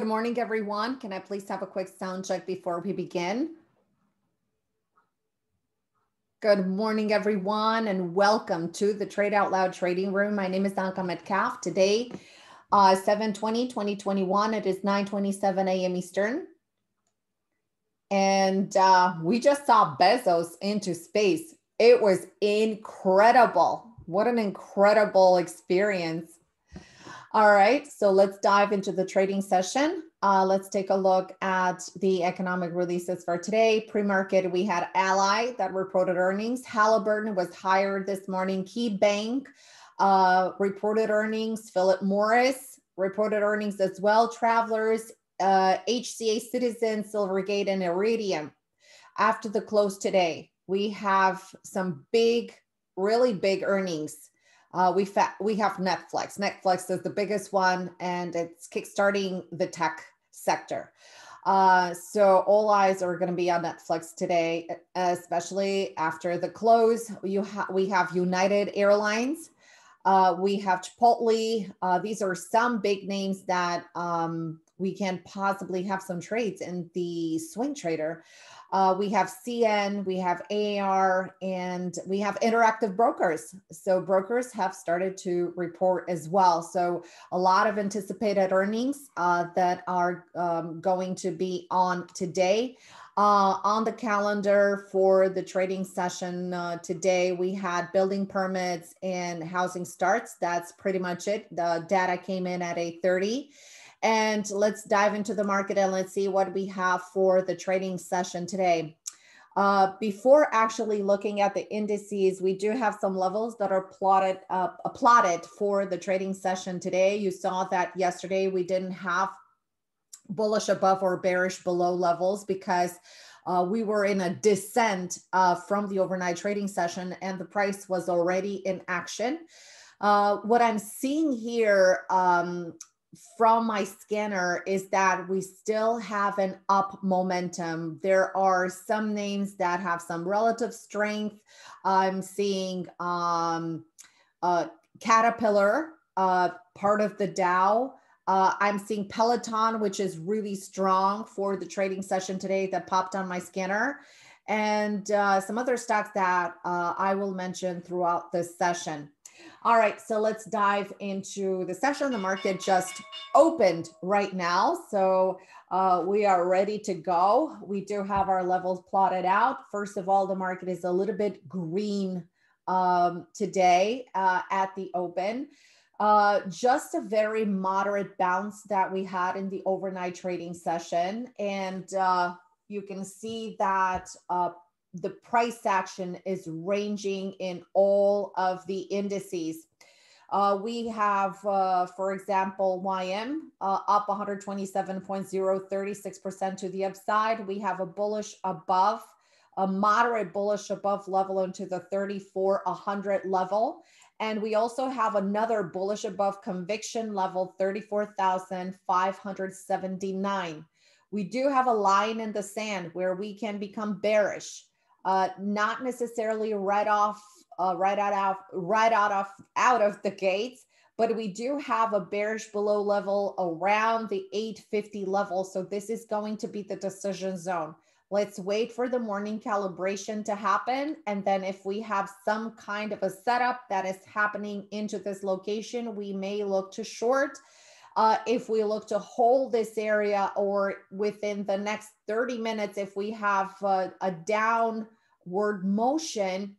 Good morning, everyone. Can I please have a quick sound check before we begin? Good morning, everyone, and welcome to the Trade Out Loud Trading Room. My name is Anka Metcalf. Today, uh, 720, 2021, it is 927 a.m. Eastern. And uh, we just saw Bezos into space. It was incredible. What an incredible experience. All right, so let's dive into the trading session. Uh, let's take a look at the economic releases for today. Pre-market, we had Ally that reported earnings. Halliburton was higher this morning. Key Bank uh, reported earnings. Philip Morris reported earnings as well. Travelers, uh, HCA Citizen, Silvergate, and Iridium. After the close today, we have some big, really big earnings uh, we fa- we have Netflix. Netflix is the biggest one, and it's kickstarting the tech sector. Uh, so all eyes are going to be on Netflix today, especially after the close. You ha- we have United Airlines, uh, we have Chipotle. Uh, these are some big names that um, we can possibly have some trades in the swing trader. Uh, we have CN, we have AAR, and we have interactive brokers. So brokers have started to report as well. So a lot of anticipated earnings uh, that are um, going to be on today. Uh, on the calendar for the trading session uh, today, we had building permits and housing starts. That's pretty much it. The data came in at 8:30. And let's dive into the market and let's see what we have for the trading session today. Uh, before actually looking at the indices, we do have some levels that are plotted uh, for the trading session today. You saw that yesterday we didn't have bullish above or bearish below levels because uh, we were in a descent uh, from the overnight trading session and the price was already in action. Uh, what I'm seeing here um, from my scanner is that we still have an up momentum. There are some names that have some relative strength. I'm seeing um, uh, Caterpillar, uh, part of the Dow. Uh, I'm seeing Peloton, which is really strong for the trading session today that popped on my scanner, and uh, some other stocks that uh, I will mention throughout this session. All right, so let's dive into the session. The market just opened right now. So uh, we are ready to go. We do have our levels plotted out. First of all, the market is a little bit green um, today uh, at the open. Uh, just a very moderate bounce that we had in the overnight trading session. And uh, you can see that uh, the price action is ranging in all of the indices. Uh, we have, uh, for example, YM uh, up 127.0, 36% to the upside. We have a bullish above, a moderate bullish above level into the 34 100 level. And we also have another bullish above conviction level, 34,579. We do have a line in the sand where we can become bearish uh, not necessarily right off, uh, right out of, right out of, out of the gates, but we do have a bearish below level around the 850 level. So this is going to be the decision zone. Let's wait for the morning calibration to happen. And then if we have some kind of a setup that is happening into this location, we may look to short. Uh, if we look to hold this area or within the next 30 minutes, if we have a, a downward motion,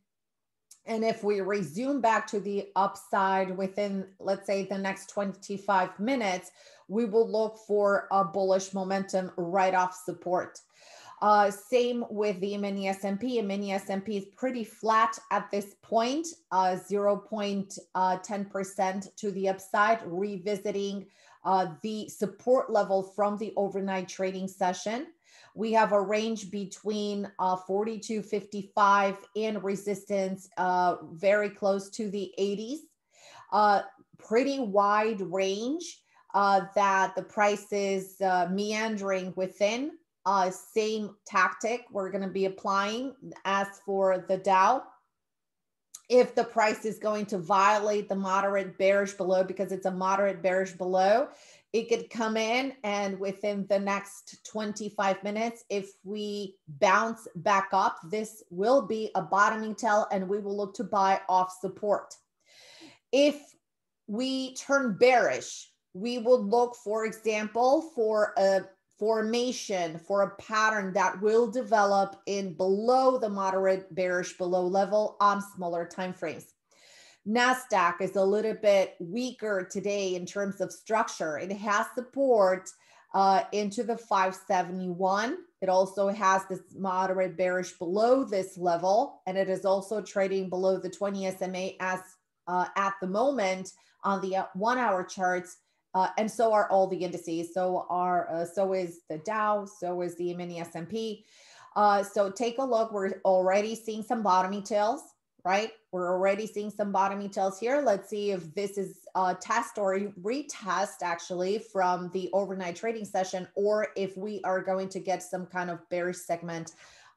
and if we resume back to the upside within, let's say, the next 25 minutes, we will look for a bullish momentum right off support. Uh, same with the mini. A mini S&P is pretty flat at this point, uh, 0.10% uh, to the upside, revisiting uh, the support level from the overnight trading session. We have a range between uh, 42.55 and resistance uh, very close to the 80s. Uh, pretty wide range that the price is meandering within. Uh, same tactic we're going to be applying as for the Dow. if the price is going to violate the moderate bearish below because it's a moderate bearish below it could come in and within the next 25 minutes if we bounce back up this will be a bottoming tell and we will look to buy off support if we turn bearish we will look for example for a formation for a pattern that will develop in below the moderate bearish below level on smaller time frames. NASDAQ is a little bit weaker today in terms of structure. It has support uh, into the 571. It also has this moderate bearish below this level, and it is also trading below the 20 SMA as uh, at the moment on the uh, one hour charts uh, and so are all the indices. So are uh, so is the Dow, so is the mini S&P. Uh, so take a look. We're already seeing some bottoming tails, right? We're already seeing some bottoming tails here. Let's see if this is a test or a retest actually from the overnight trading session, or if we are going to get some kind of bearish segment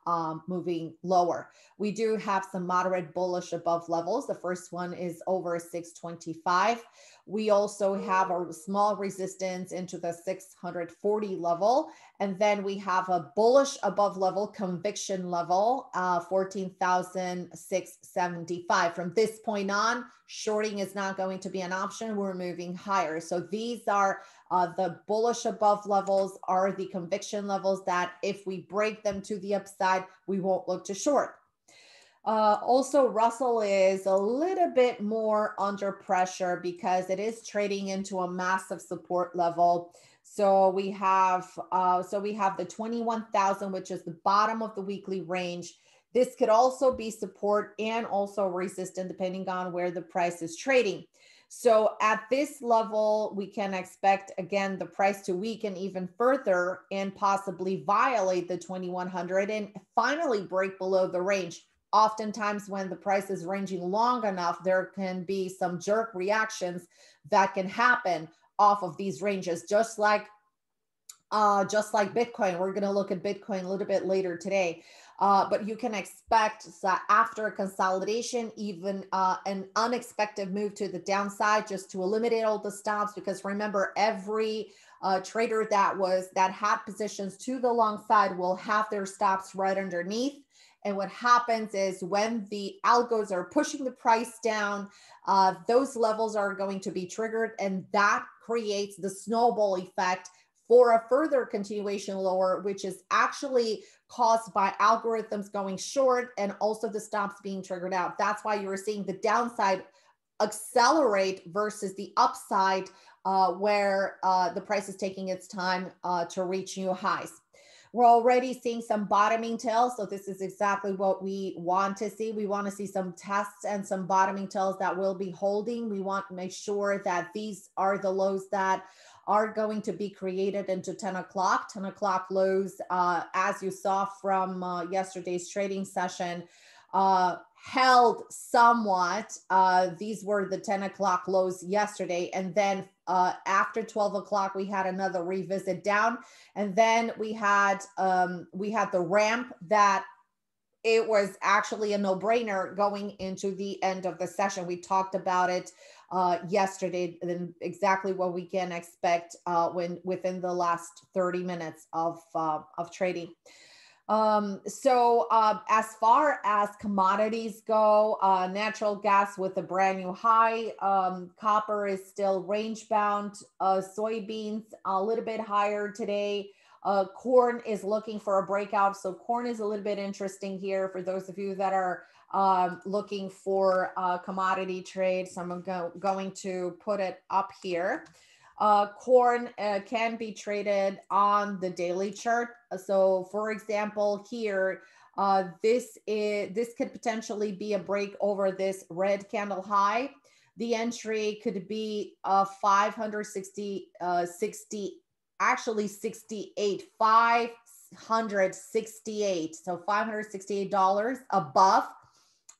um, moving lower. We do have some moderate bullish above levels. The first one is over 625. We also have a small resistance into the 640 level. And then we have a bullish above level conviction level, uh, 14,675. From this point on, shorting is not going to be an option. We're moving higher. So these are uh, the bullish above levels are the conviction levels that if we break them to the upside, we won't look to short. Uh, also, Russell is a little bit more under pressure because it is trading into a massive support level. So we have uh, so we have the 21,000, which is the bottom of the weekly range. This could also be support and also resistance depending on where the price is trading. So at this level, we can expect again the price to weaken even further and possibly violate the 2100 and finally break below the range oftentimes when the price is ranging long enough, there can be some jerk reactions that can happen off of these ranges, just like uh, just like Bitcoin. We're going to look at Bitcoin a little bit later today. Uh, but you can expect that after a consolidation, even uh, an unexpected move to the downside, just to eliminate all the stops. Because remember, every uh, trader that was that had positions to the long side will have their stops right underneath. And what happens is when the algos are pushing the price down, uh, those levels are going to be triggered, and that creates the snowball effect for a further continuation lower, which is actually caused by algorithms going short and also the stops being triggered out. That's why you're seeing the downside accelerate versus the upside uh, where uh, the price is taking its time uh, to reach new highs. We're already seeing some bottoming tails. So this is exactly what we want to see. We want to see some tests and some bottoming tails that will be holding. We want to make sure that these are the lows that are going to be created into 10 o'clock. 10 o'clock lows, uh, as you saw from uh, yesterday's trading session, uh, held somewhat. Uh, these were the 10 o'clock lows yesterday. And then uh, after 12 o'clock, we had another revisit down. And then we had um, we had the ramp that it was actually a no-brainer going into the end of the session. We talked about it uh, yesterday and exactly what we can expect uh, when within the last 30 minutes of, uh, of trading. Um, so uh, as far as commodities go, uh, natural gas with a brand new high, um, copper is still range bound, uh, soybeans a little bit higher today. Uh, corn is looking for a breakout. So corn is a little bit interesting here for those of you that are um, looking for uh, commodity trade. So I'm go going to put it up here. Uh, corn uh, can be traded on the daily chart. So, for example, here, uh, this is this could potentially be a break over this red candle high. The entry could be uh, 560, uh, 60, actually 68, 568. So $568 above.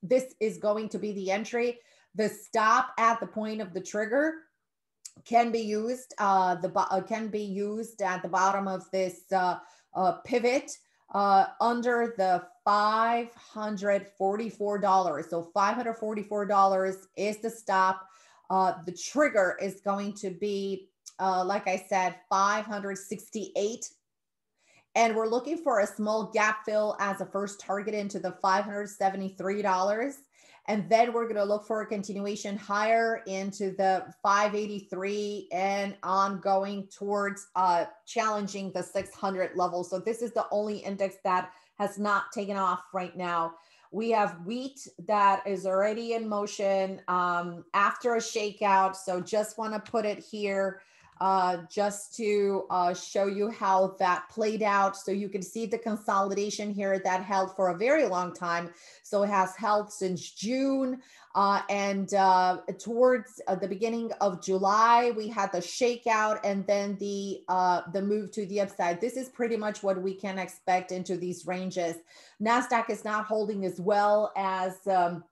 This is going to be the entry. The stop at the point of the trigger can be used uh, the uh, can be used at the bottom of this uh, uh, pivot uh, under the $544. So $544 is the stop. Uh, the trigger is going to be, uh, like I said, 568 and we're looking for a small gap fill as a first target into the $573. And then we're going to look for a continuation higher into the 583 and ongoing towards uh, challenging the 600 level. So this is the only index that has not taken off right now. We have wheat that is already in motion um, after a shakeout. So just want to put it here uh, just to uh, show you how that played out. So you can see the consolidation here that held for a very long time. So it has held since June. Uh, and uh, towards uh, the beginning of July, we had the shakeout and then the uh, the move to the upside. This is pretty much what we can expect into these ranges. Nasdaq is not holding as well as um,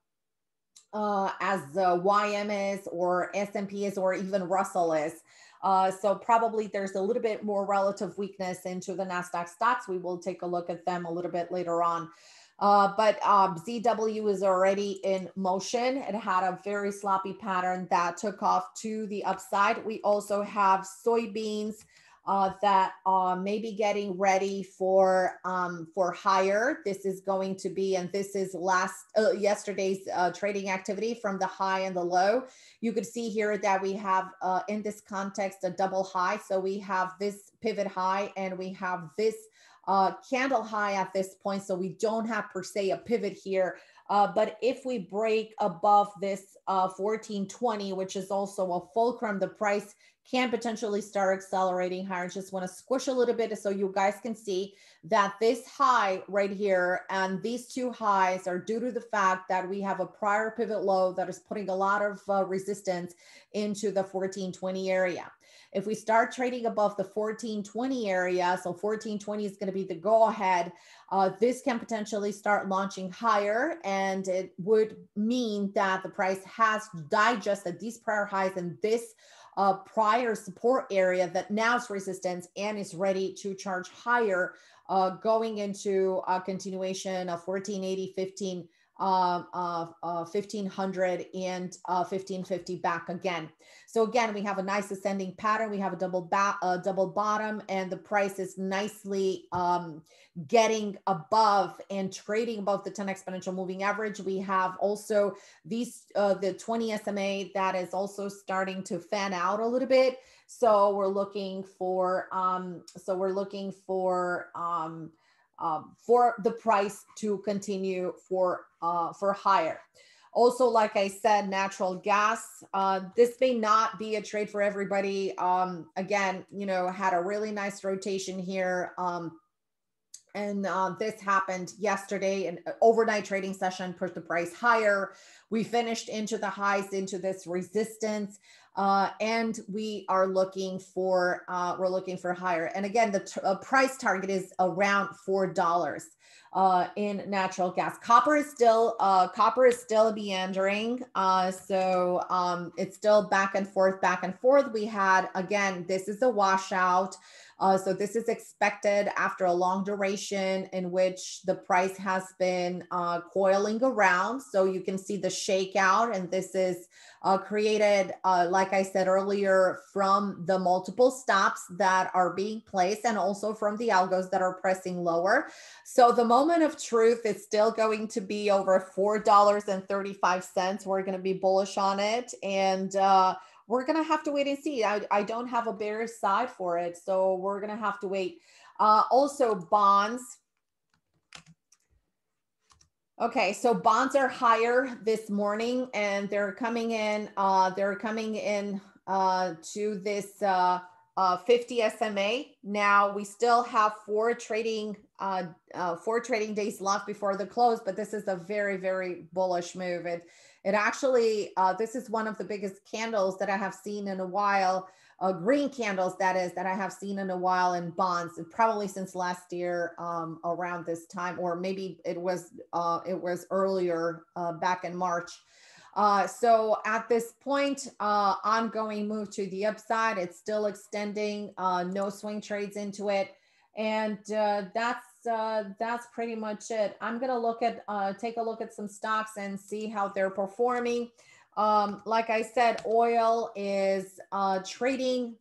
as YM is or S&P is or even Russell is. Uh, so probably there's a little bit more relative weakness into the NASDAQ stocks. We will take a look at them a little bit later on. Uh, but um, ZW is already in motion. It had a very sloppy pattern that took off to the upside. We also have soybeans uh, that uh, may be getting ready for um, for higher. This is going to be, and this is last uh, yesterday's uh, trading activity from the high and the low. You could see here that we have uh, in this context a double high. So we have this pivot high and we have this candle high at this point. So we don't have per se a pivot here. Uh, but if we break above this uh, 1420, which is also a fulcrum, the price can potentially start accelerating higher. Just want to squish a little bit so you guys can see that this high right here and these two highs are due to the fact that we have a prior pivot low that is putting a lot of uh, resistance into the 1420 area. If we start trading above the 1420 area, so 1420 is going to be the go ahead, uh, this can potentially start launching higher. And it would mean that the price has digested these prior highs and this uh, prior support area that now is resistance and is ready to charge higher uh, going into a continuation of 1480, 15 um, uh, uh, 1500 and uh, 1550 back again. So again, we have a nice ascending pattern. We have a double uh, double bottom, and the price is nicely um, getting above and trading above the 10 exponential moving average. We have also these uh, the 20 SMA that is also starting to fan out a little bit. So we're looking for um, so we're looking for um, um, for the price to continue for uh, for higher. Also, like I said, natural gas. Uh, this may not be a trade for everybody. Um, again, you know, had a really nice rotation here. Um, and uh, this happened yesterday an overnight trading session pushed the price higher we finished into the highs into this resistance uh, and we are looking for uh, we're looking for higher. And again, the t- uh, price target is around four dollars uh, in natural gas. Copper is still uh, copper is still meandering, uh, so um, it's still back and forth, back and forth. We had again, this is a washout. Uh, so this is expected after a long duration in which the price has been uh, coiling around. So you can see the shakeout, and this is uh, created, uh, like I said earlier, from the multiple stops that are being placed and also from the algos that are pressing lower. So the moment of truth is still going to be over $4.35. We're going to be bullish on it. And uh, we're going to have to wait and see. I, I don't have a bearish side for it. So we're going to have to wait. Uh, also, bonds. Okay, so bonds are higher this morning and they're coming in, uh, they're coming in uh, to this uh, uh, 50 SMA. Now we still have four trading, uh, uh, four trading days left before the close, but this is a very, very bullish move. It, it actually, uh, this is one of the biggest candles that I have seen in a while, uh, green candles that is, that I have seen in a while in bonds, probably since last year um, around this time, or maybe it was, uh, it was earlier uh, back in March. Uh, so at this point, uh, ongoing move to the upside, it's still extending, no swing trades into it. And that's uh, that's pretty much it. I'm gonna look at uh, take a look at some stocks and see how they're performing. Um, like I said, oil is uh, trading.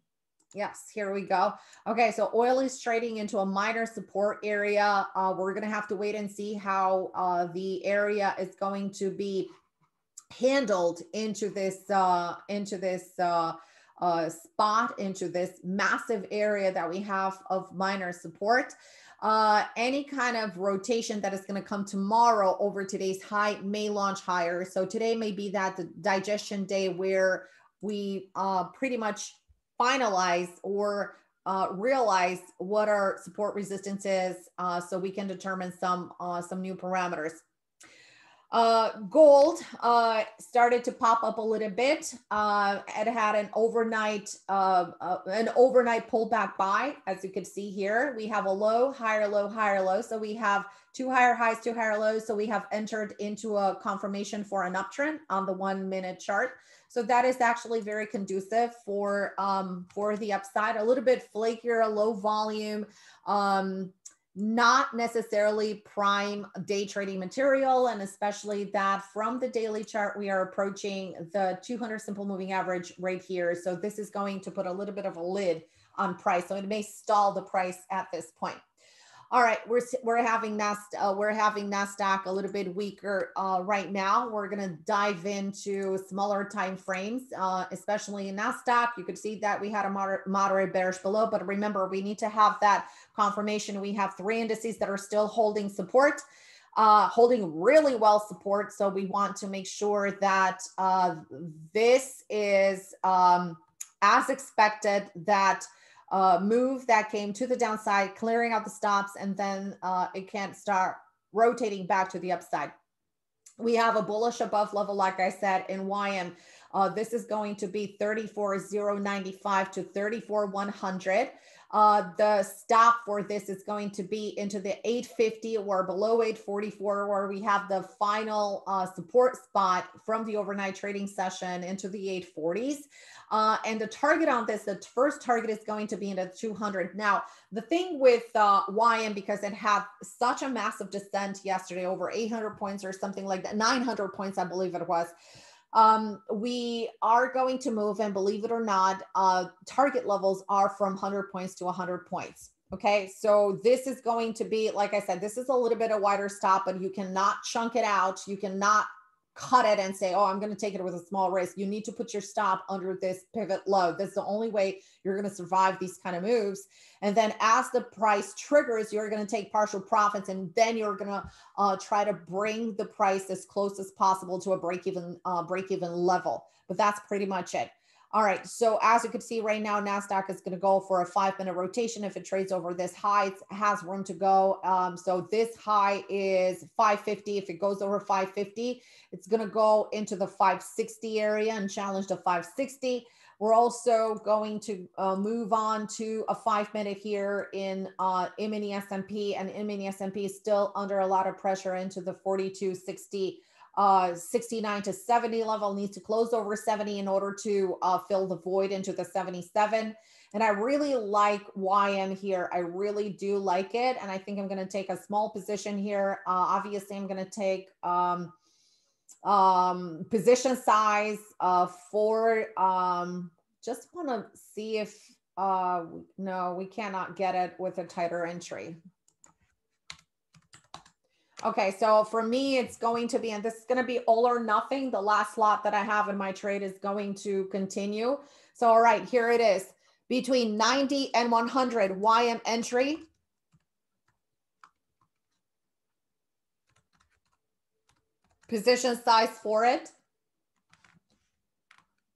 Yes, here we go. Okay, so oil is trading into a minor support area. Uh, we're gonna have to wait and see how uh, the area is going to be handled into this uh, into this uh, uh, spot into this massive area that we have of minor support. Uh, any kind of rotation that is going to come tomorrow over today's high may launch higher. So today may be that the digestion day where we uh, pretty much finalize or uh, realize what our support resistance is uh, so we can determine some uh, some new parameters. Uh, gold uh, started to pop up a little bit. Uh, it had an overnight uh, uh, an overnight pullback buy, as you can see here. We have a low, higher low, higher low. So we have two higher highs, two higher lows. So we have entered into a confirmation for an uptrend on the one minute chart. So that is actually very conducive for um, for the upside. A little bit flakier, a low volume. Um, not necessarily prime day trading material and especially that from the daily chart we are approaching the 200 simple moving average right here. So this is going to put a little bit of a lid on price. So it may stall the price at this point all right, we're we're having Nasdaq, uh, we're having Nasdaq a little bit weaker uh, right now. We're gonna dive into smaller time frames, uh, especially in Nasdaq. You could see that we had a moderate, moderate bearish below, but remember we need to have that confirmation. We have three indices that are still holding support. Uh, holding really well support. So we want to make sure that uh, this is um, as expected that uh, move that came to the downside, clearing out the stops, and then uh, it can't start rotating back to the upside. We have a bullish above level, like I said, in YM. Uh, this is going to be 34,095 to 34,100. Uh, the stop for this is going to be into the 850 or below 844, where we have the final uh, support spot from the overnight trading session into the 840s. Uh, and the target on this, the first target is going to be in the 200. Now, the thing with uh, YM, because it had such a massive descent yesterday, over 800 points or something like that, 900 points, I believe it was. Um, we are going to move, and believe it or not, uh, target levels are from 100 points to 100 points. Okay, so this is going to be, like I said, this is a little bit of wider stop, but you cannot chunk it out. You cannot cut it and say, oh, I'm going to take it with a small risk. You need to put your stop under this pivot low. That's the only way you're going to survive these kind of moves. And then as the price triggers, you're going to take partial profits and then you're going to uh, try to bring the price as close as possible to a break even, uh, break even level. But that's pretty much it. All right, so as you can see right now, NASDAQ is going to go for a five minute rotation. If it trades over this high, it has room to go. Um, so this high is 550. If it goes over 550, it's going to go into the 560 area and challenge the 560. We're also going to uh, move on to a five minute here in uh, and S&P is still under a lot of pressure into the 4260 uh, 69 to 70 level needs to close over 70 in order to uh, fill the void into the 77. And I really like YM here. I really do like it. And I think I'm going to take a small position here. Uh, obviously, I'm going to take um, um, position size uh, for um, just want to see if uh, no, we cannot get it with a tighter entry. Okay, so for me, it's going to be, and this is going to be all or nothing. The last lot that I have in my trade is going to continue. So, all right, here it is. Between 90 and 100 YM entry. Position size for it.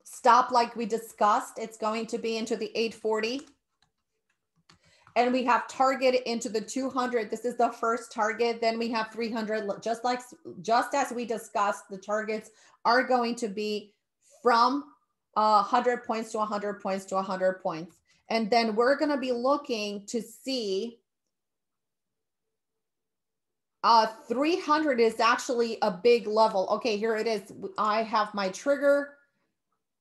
Stop like we discussed. It's going to be into the 840 and we have target into the 200 this is the first target. Then we have 300 just like just as we discussed the targets are going to be from uh, 100 points to 100 points to 100 points. And then we're going to be looking to see uh, 300 is actually a big level okay here it is i have my trigger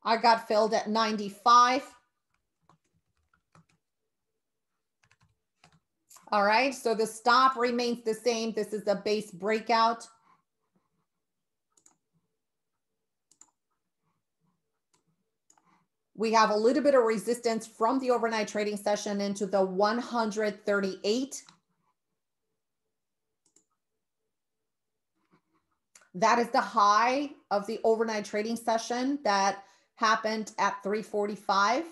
i got filled at 95 All right, so the stop remains the same. This is a base breakout. We have a little bit of resistance from the overnight trading session into the 138. That is the high of the overnight trading session that happened at 345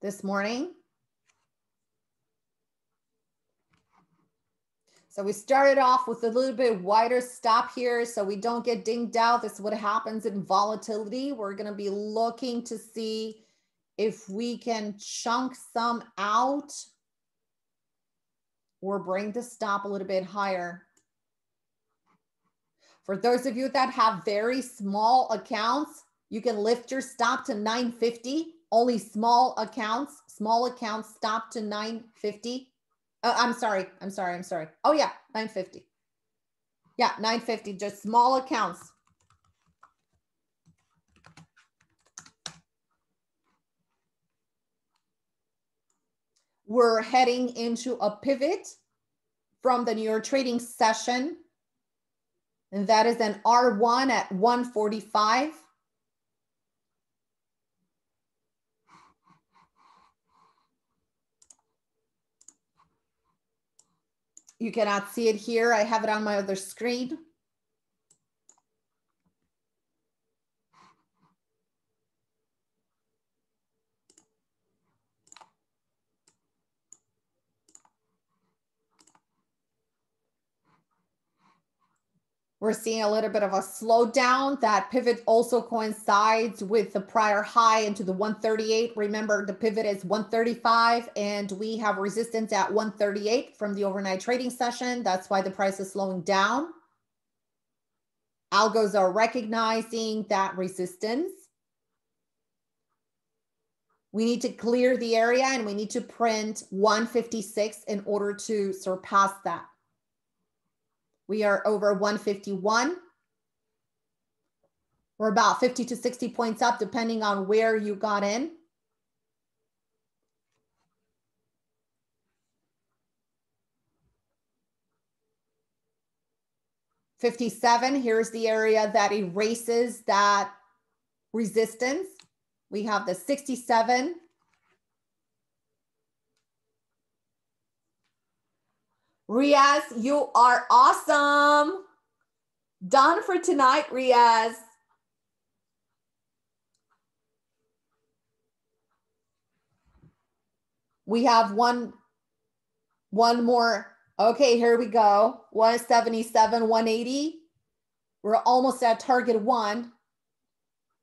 this morning. So we started off with a little bit wider stop here so we don't get dinged out. This is what happens in volatility. We're going to be looking to see if we can chunk some out or bring the stop a little bit higher. For those of you that have very small accounts, you can lift your stop to 950. Only small accounts, small accounts stop to 950 uh, I'm sorry. I'm sorry. I'm sorry. Oh yeah, 950. Yeah, 950, just small accounts. We're heading into a pivot from the New York trading session. And that is an R1 at 145. You cannot see it here. I have it on my other screen. We're seeing a little bit of a slowdown. That pivot also coincides with the prior high into the 138. Remember, the pivot is 135 and we have resistance at 138 from the overnight trading session. That's why the price is slowing down. Algos are recognizing that resistance. We need to clear the area and we need to print 156 in order to surpass that. We are over 151. We're about 50 to 60 points up, depending on where you got in. Fifty-seven, here's the area that erases that resistance. We have the 67, Riaz, you are awesome. Done for tonight, Riaz. We have one, one more. Okay, here we go. 177, 180. We're almost at target one.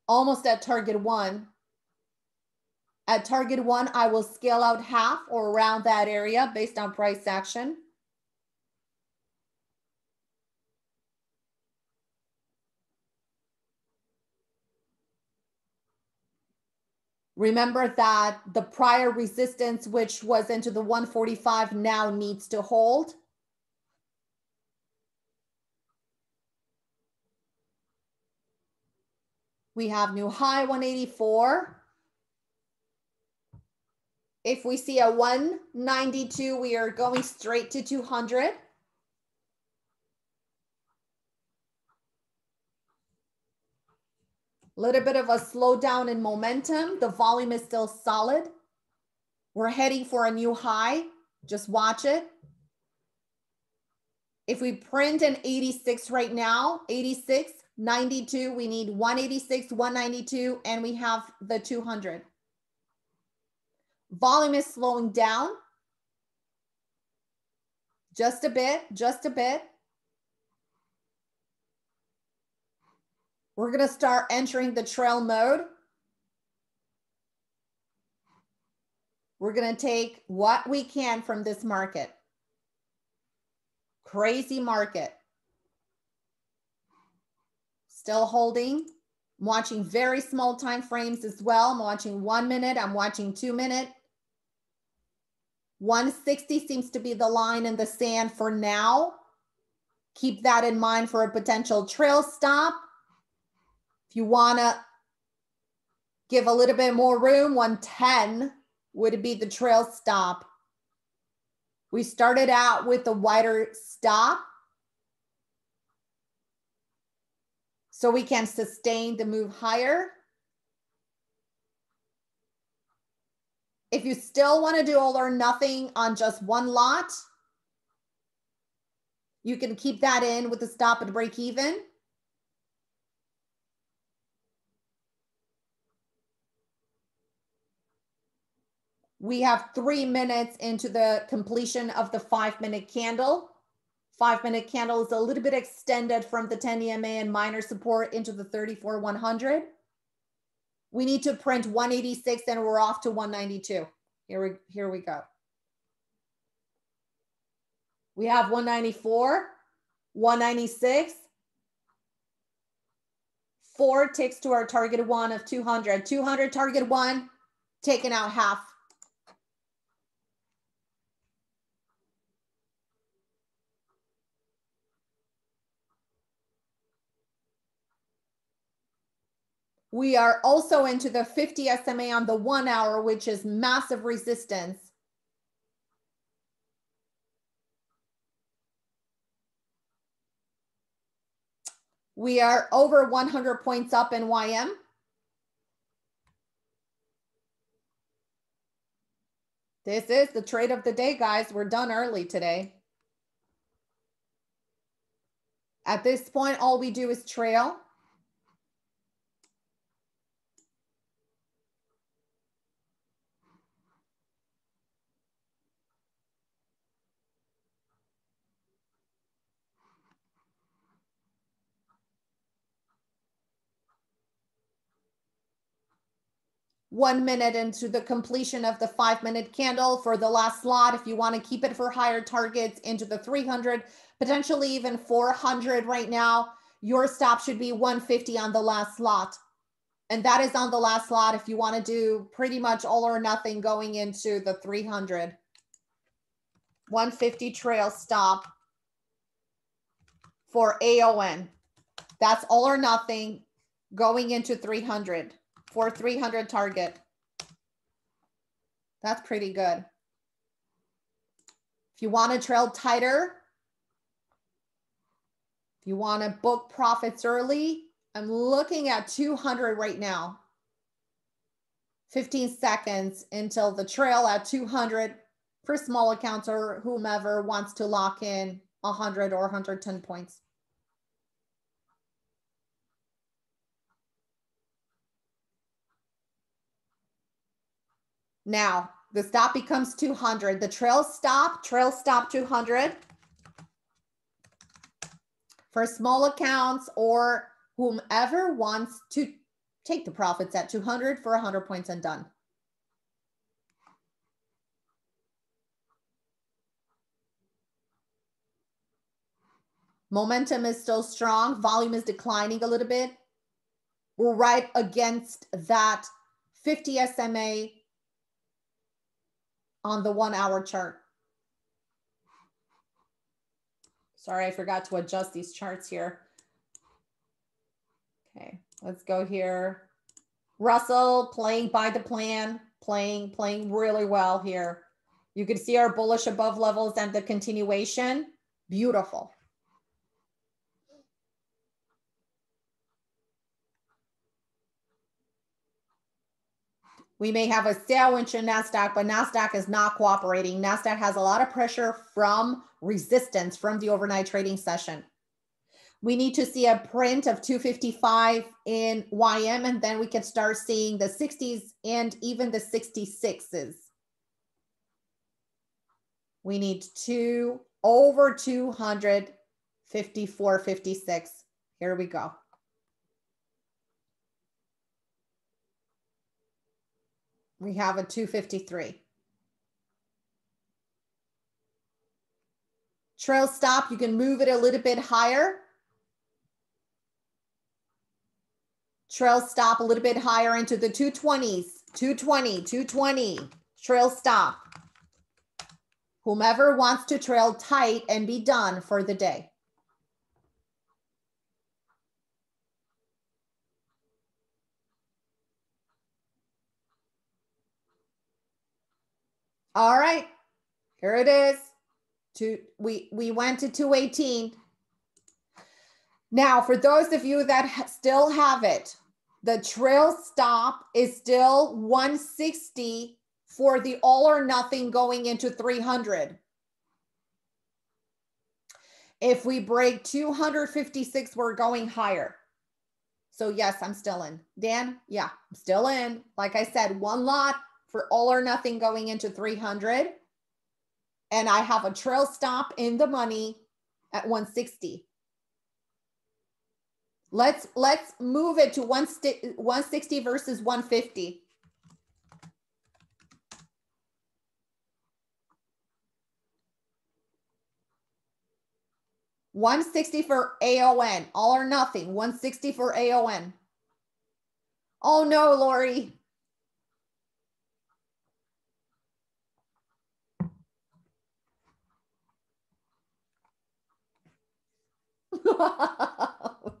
Almost at target one. At target one, I will scale out half or around that area based on price action. Remember that the prior resistance, which was into the 145, now needs to hold. We have new high 184. If we see a 192, we are going straight to 200. Little bit of a slowdown in momentum. The volume is still solid. We're heading for a new high. Just watch it. If we print an 86 right now, 86, 92, we need 186, 192, and we have the 200. Volume is slowing down. Just a bit, just a bit. We're going to start entering the trail mode. We're going to take what we can from this market. Crazy market. Still holding. I'm watching very small time frames as well. I'm watching one minute. I'm watching two minute. 160 seems to be the line in the sand for now. Keep that in mind for a potential trail stop. If you want to give a little bit more room, 110 would be the trail stop. We started out with the wider stop. So we can sustain the move higher. If you still want to do all or nothing on just one lot, you can keep that in with the stop and break even. We have three minutes into the completion of the five minute candle. Five minute candle is a little bit extended from the 10 EMA and minor support into the 34 100. We need to print 186 and we're off to 192. Here we, here we go. We have 194, 196, four ticks to our target one of 200. 200 target one, taking out half. We are also into the 50 SMA on the one hour, which is massive resistance. We are over 100 points up in YM. This is the trade of the day, guys. We're done early today. At this point, all we do is trail. One minute into the completion of the five minute candle for the last slot. If you want to keep it for higher targets into the 300, potentially even 400 right now, your stop should be 150 on the last slot. And that is on the last slot if you want to do pretty much all or nothing going into the 300. 150 trail stop for AON. That's all or nothing going into 300 for 300 target. That's pretty good. If you want to trail tighter, if you want to book profits early, I'm looking at 200 right now. 15 seconds until the trail at 200 for small accounts or whomever wants to lock in 100 or 110 points. Now, the stop becomes 200. The trail stop, trail stop 200 for small accounts or whomever wants to take the profits at 200 for 100 points and done. Momentum is still strong. Volume is declining a little bit. We're right against that 50 SMA on the one hour chart. Sorry, I forgot to adjust these charts here. Okay, let's go here. Russell playing by the plan, playing, playing really well here. You can see our bullish above levels and the continuation. Beautiful. We may have a tailwind in NASDAQ, but NASDAQ is not cooperating. NASDAQ has a lot of pressure from resistance from the overnight trading session. We need to see a print of 255 in YM, and then we can start seeing the 60s and even the 66s. We need two over 254, 56. Here we go. We have a 253. Trail stop, you can move it a little bit higher. Trail stop a little bit higher into the 220s, 220, 220, trail stop. Whomever wants to trail tight and be done for the day. All right, here it is. Two, we, we went to 218. Now, for those of you that ha still have it, the trail stop is still 160 for the all or nothing going into 300. If we break 256, we're going higher. So yes, I'm still in. Dan, yeah, I'm still in. Like I said, one lot for all or nothing going into 300. And I have a trail stop in the money at 160. Let's let's move it to 160 versus 150. One sixty for AON, all or nothing. One sixty for AON. Oh no, Lori.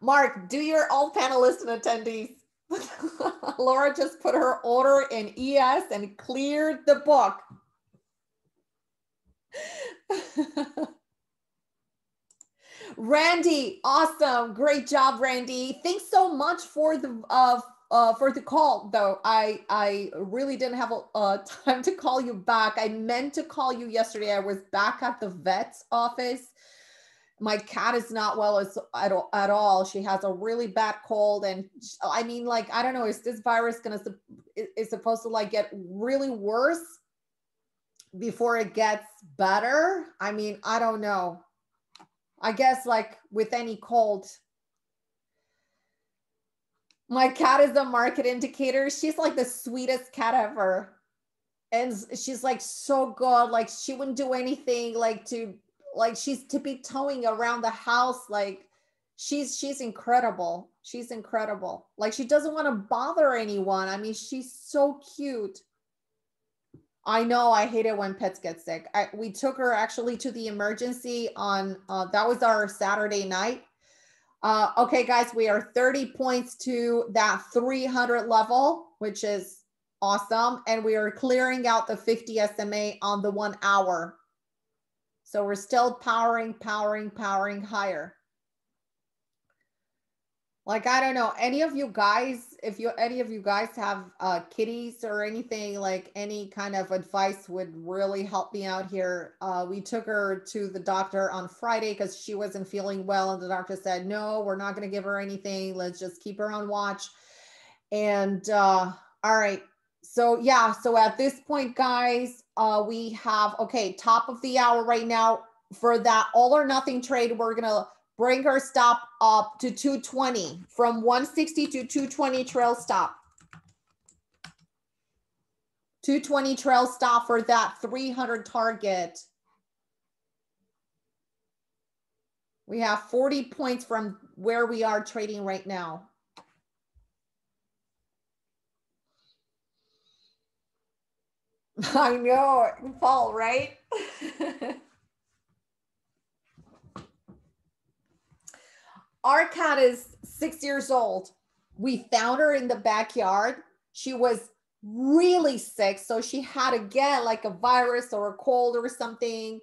Mark, do your all panelists and attendees. Laura just put her order in ES and cleared the book. Randy, awesome. Great job, Randy. Thanks so much for the uh, uh, for the call though. I I really didn't have a uh, time to call you back. I meant to call you yesterday. I was back at the vet's office my cat is not well as at, at all she has a really bad cold and i mean like i don't know is this virus gonna is supposed to like get really worse before it gets better i mean i don't know i guess like with any cold my cat is a market indicator. She's like the sweetest cat ever. And she's like so good. Like she wouldn't do anything like to like she's tippy toeing around the house. Like she's she's incredible. She's incredible. Like she doesn't want to bother anyone. I mean she's so cute. I know. I hate it when pets get sick. I, we took her actually to the emergency on uh, that was our saturday night uh, okay guys we are 30 points to that 300 level which is awesome and we are clearing out the 50 sma on the one hour so we're still powering, powering, powering higher. Like, I don't know, any of you guys, if you, any of you guys have uh, kitties or anything, like any kind of advice would really help me out here. Uh, we took her to the doctor on Friday because she wasn't feeling well. And the doctor said, no, we're not going to give her anything. Let's just keep her on watch. And uh, all right, so yeah, so at this point, guys, uh, we have, okay, top of the hour right now for that all or nothing trade. We're going to bring our stop up to 220 from 160 to 220 trail stop. 220 trail stop for that 300 target. We have 40 points from where we are trading right now. I know, fall, right? Our cat is six years old. We found her in the backyard. She was really sick. So she had to get like a virus or a cold or something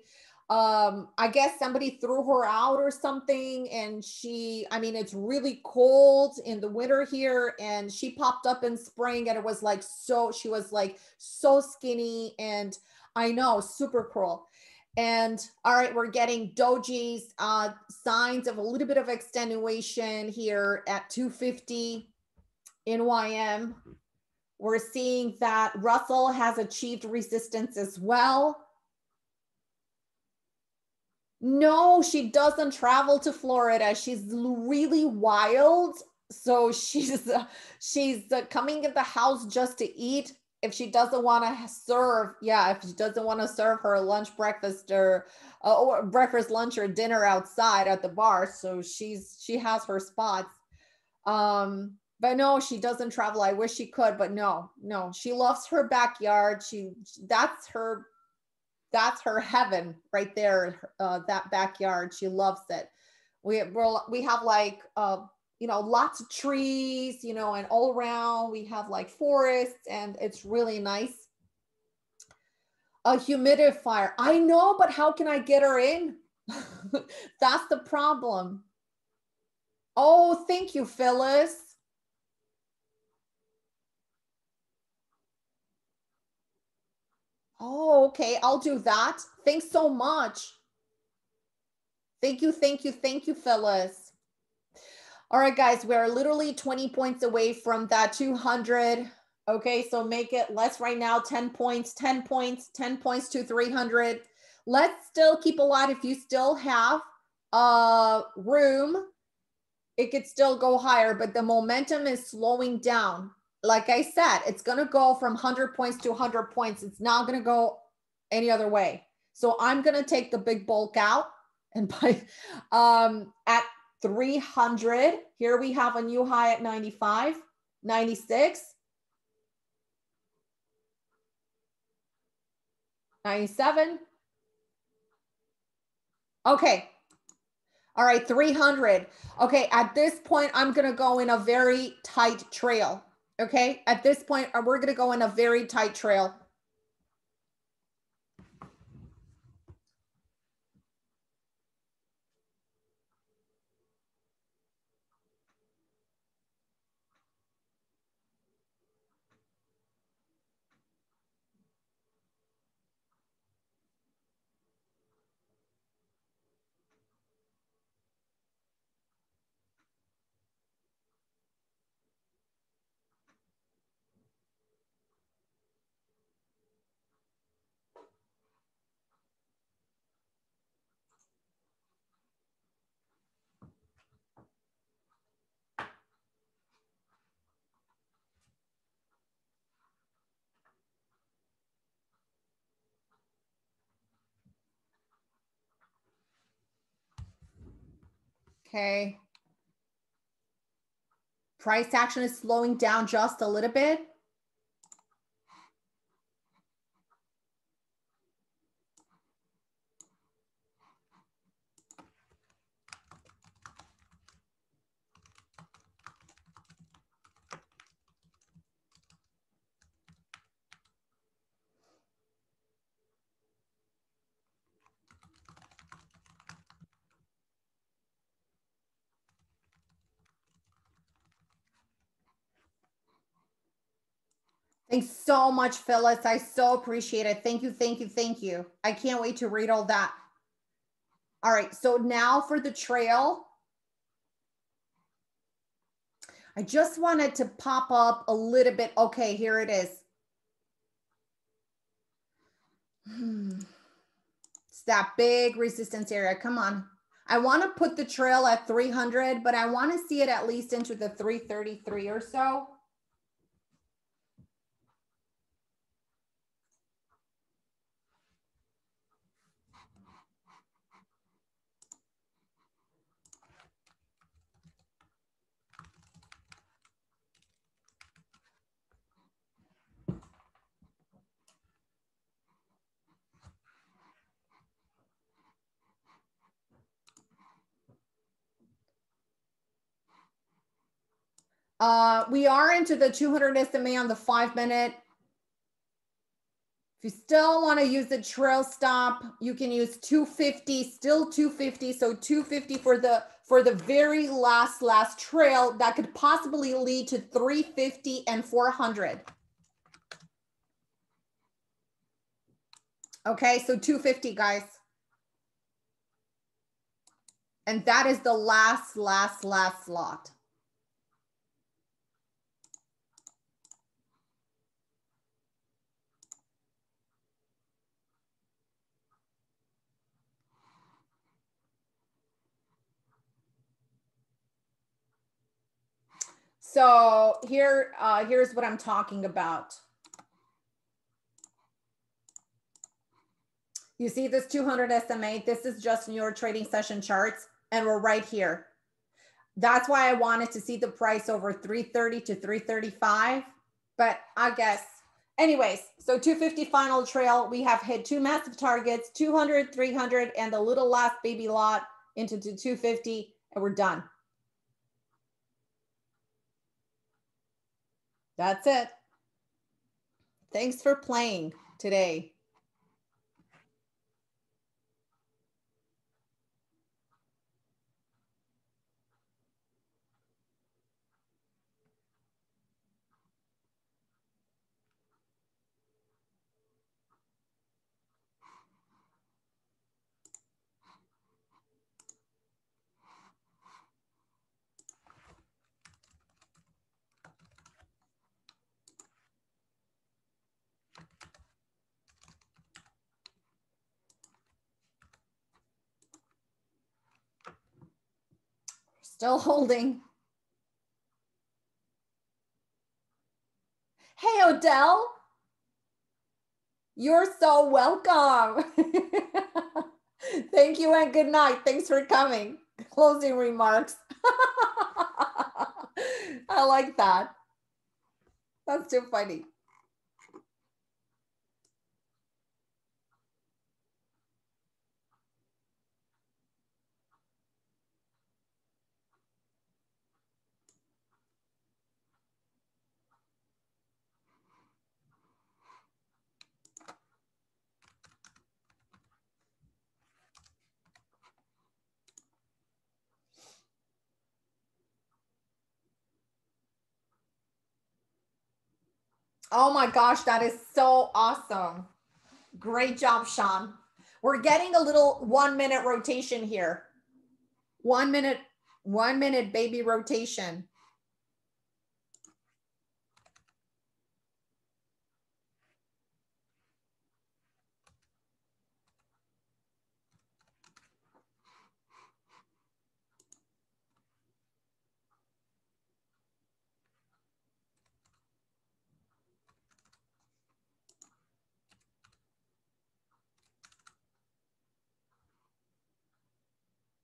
um i guess somebody threw her out or something and she i mean it's really cold in the winter here and she popped up in spring and it was like so she was like so skinny and i know super cruel and all right we're getting doji's uh signs of a little bit of extenuation here at 250 in YM. We're seeing that Russell has achieved resistance as well. No, she doesn't travel to Florida. She's really wild. So she's uh, she's uh, coming in the house just to eat. If she doesn't want to serve, yeah, if she doesn't want to serve her lunch, breakfast, or uh, or breakfast, lunch, or dinner outside at the bar, so she's she has her spots. Um, but no, she doesn't travel. I wish she could, but no, no, she loves her backyard. She that's her that's her heaven right there uh, that backyard she loves it we we we have like uh, you know, lots of trees, you know, and all around we have like forests and it's really nice. A humidifier. I know, but how can I get her in? That's the problem. Oh, thank you, Phyllis. Oh, okay. I'll do that. Thanks so much. Thank you, thank you, thank you, Phyllis. All right, guys, we're literally 20 points away from that 200. Okay, so make it less right now 10 points, 10 points, 10 points to 300. Let's still keep a lot if you still have uh, room. It could still go higher, but the momentum is slowing down. Like I said, it's going to go from 100 points to 100 points. It's not going to go any other way. So I'm going to take the big bulk out and by um, at 300. Here we have a new high at 95, 96, 97. Okay. All right, 300. Okay, at this point, I'm going to go in a very tight trail. Okay, at this point, uh, we're going to go in a very tight trail. Okay. Price action is slowing down just a little bit. Thanks so much, Phyllis. I so appreciate it. Thank you, thank you, thank you. I can't wait to read all that. All right, so now for the trail. I just wanted to pop up a little bit. Okay, here it is. Hmm. It's that big resistance area. Come on. I want to put the trail at 300, but I want to see it at least into the 333 or so. Uh, we are into the 200 SMA on the five minute. If you still want to use the trail stop, you can use 250, still 250. So 250 for the for the very last last trail that could possibly lead to 350 and 400. Okay, so 250 guys. And that is the last, last, last slot. So here, uh, here's what I'm talking about. You see this 200 SMA, this is just your trading session charts and we're right here. That's why I wanted to see the price over 330 to 335, but I guess anyways, so 250 final trail, we have hit two massive targets, 200, 300, and the little last baby lot into 250 and we're done. That's it. Thanks for playing today. Still holding. Hey, Odell. You're so welcome. Thank you and good night. Thanks for coming. Closing remarks. I like that. That's too funny. Oh my gosh, that is so awesome. Great job, Sean. We're getting a little one minute rotation here. One minute, one minute baby rotation.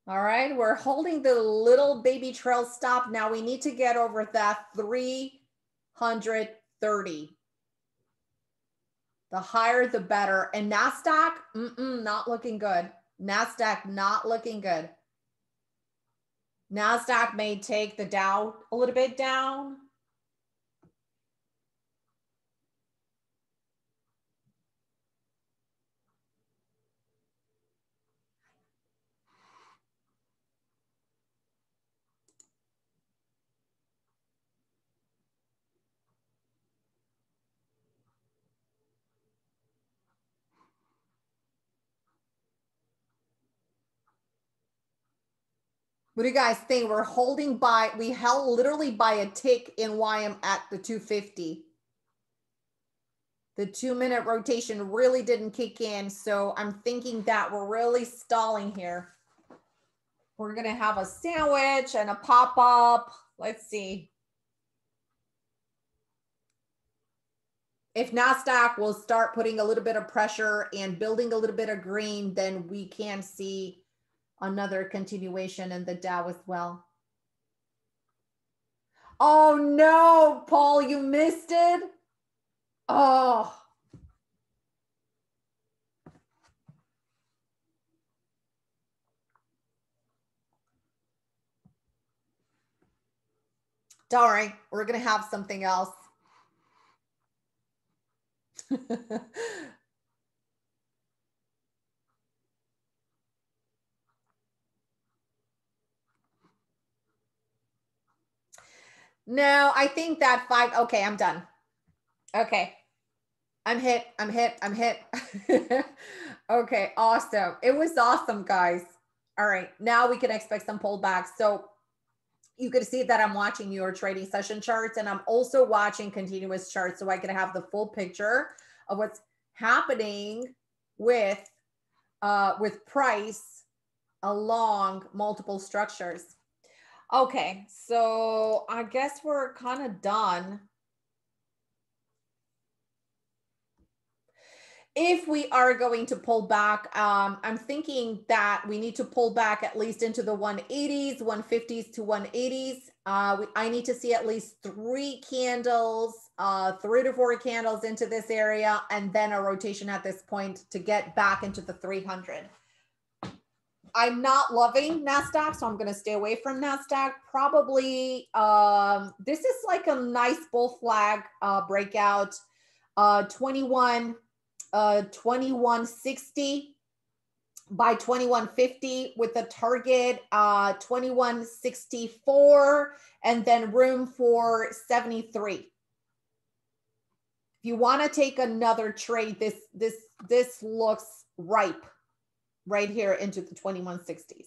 All right, we're holding the little baby trail stop. Now we need to get over that 330. The higher, the better. And NASDAQ, mm -mm, not looking good. NASDAQ, not looking good. NASDAQ may take the Dow a little bit down. What do you guys think? We're holding by, we held literally by a tick in YM at the 250. The two minute rotation really didn't kick in. So I'm thinking that we're really stalling here. We're going to have a sandwich and a pop up. Let's see. If NASDAQ will start putting a little bit of pressure and building a little bit of green, then we can see another continuation in the Dow as well. Oh no, Paul, you missed it. Oh. Don't worry, we're going to have something else. No, I think that five. Okay, I'm done. Okay. I'm hit. I'm hit. I'm hit. okay, awesome. It was awesome, guys. All right, now we can expect some pullbacks. So you can see that I'm watching your trading session charts and I'm also watching continuous charts so I can have the full picture of what's happening with uh, with price along multiple structures. Okay, so I guess we're kind of done. If we are going to pull back, um, I'm thinking that we need to pull back at least into the 180s, 150s to 180s. Uh, we, I need to see at least three candles, uh, three to four candles into this area, and then a rotation at this point to get back into the 300. I'm not loving NASDAQ, so I'm going to stay away from NASDAQ. Probably, um, this is like a nice bull flag uh, breakout. Uh, 21, uh, 2160 by 2150 with a target uh, 2164 and then room for 73. If you want to take another trade, this this this looks ripe right here into the 2160s.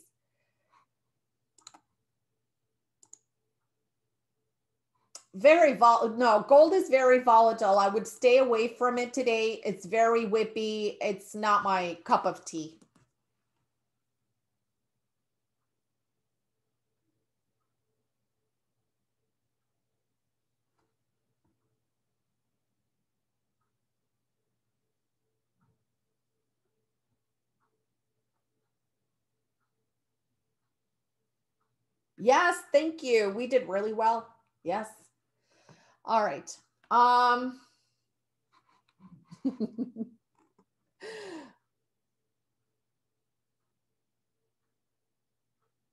Very vol no, gold is very volatile. I would stay away from it today. It's very whippy. It's not my cup of tea. Yes, thank you. We did really well. Yes. All right. Um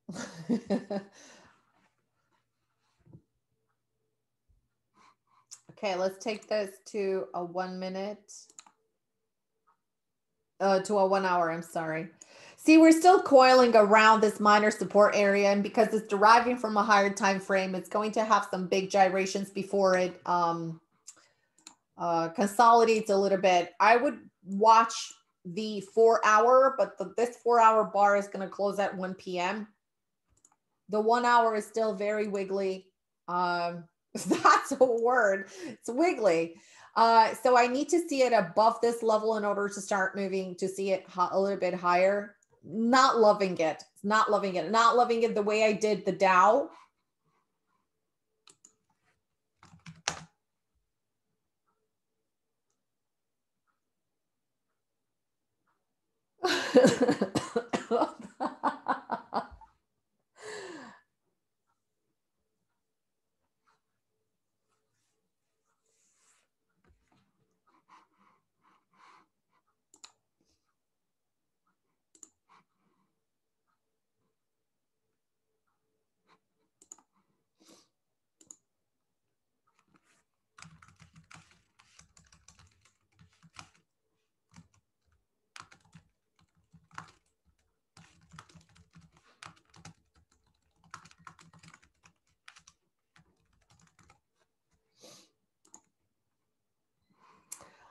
Okay, let's take this to a 1 minute uh to a 1 hour, I'm sorry. See, we're still coiling around this minor support area, and because it's deriving from a higher time frame, it's going to have some big gyrations before it um, uh, consolidates a little bit. I would watch the four hour, but the, this four hour bar is going to close at 1 p.m. The one hour is still very wiggly. Um, that's a word. It's wiggly. Uh, so I need to see it above this level in order to start moving to see it a little bit higher not loving it. Not loving it. Not loving it the way I did the Dow.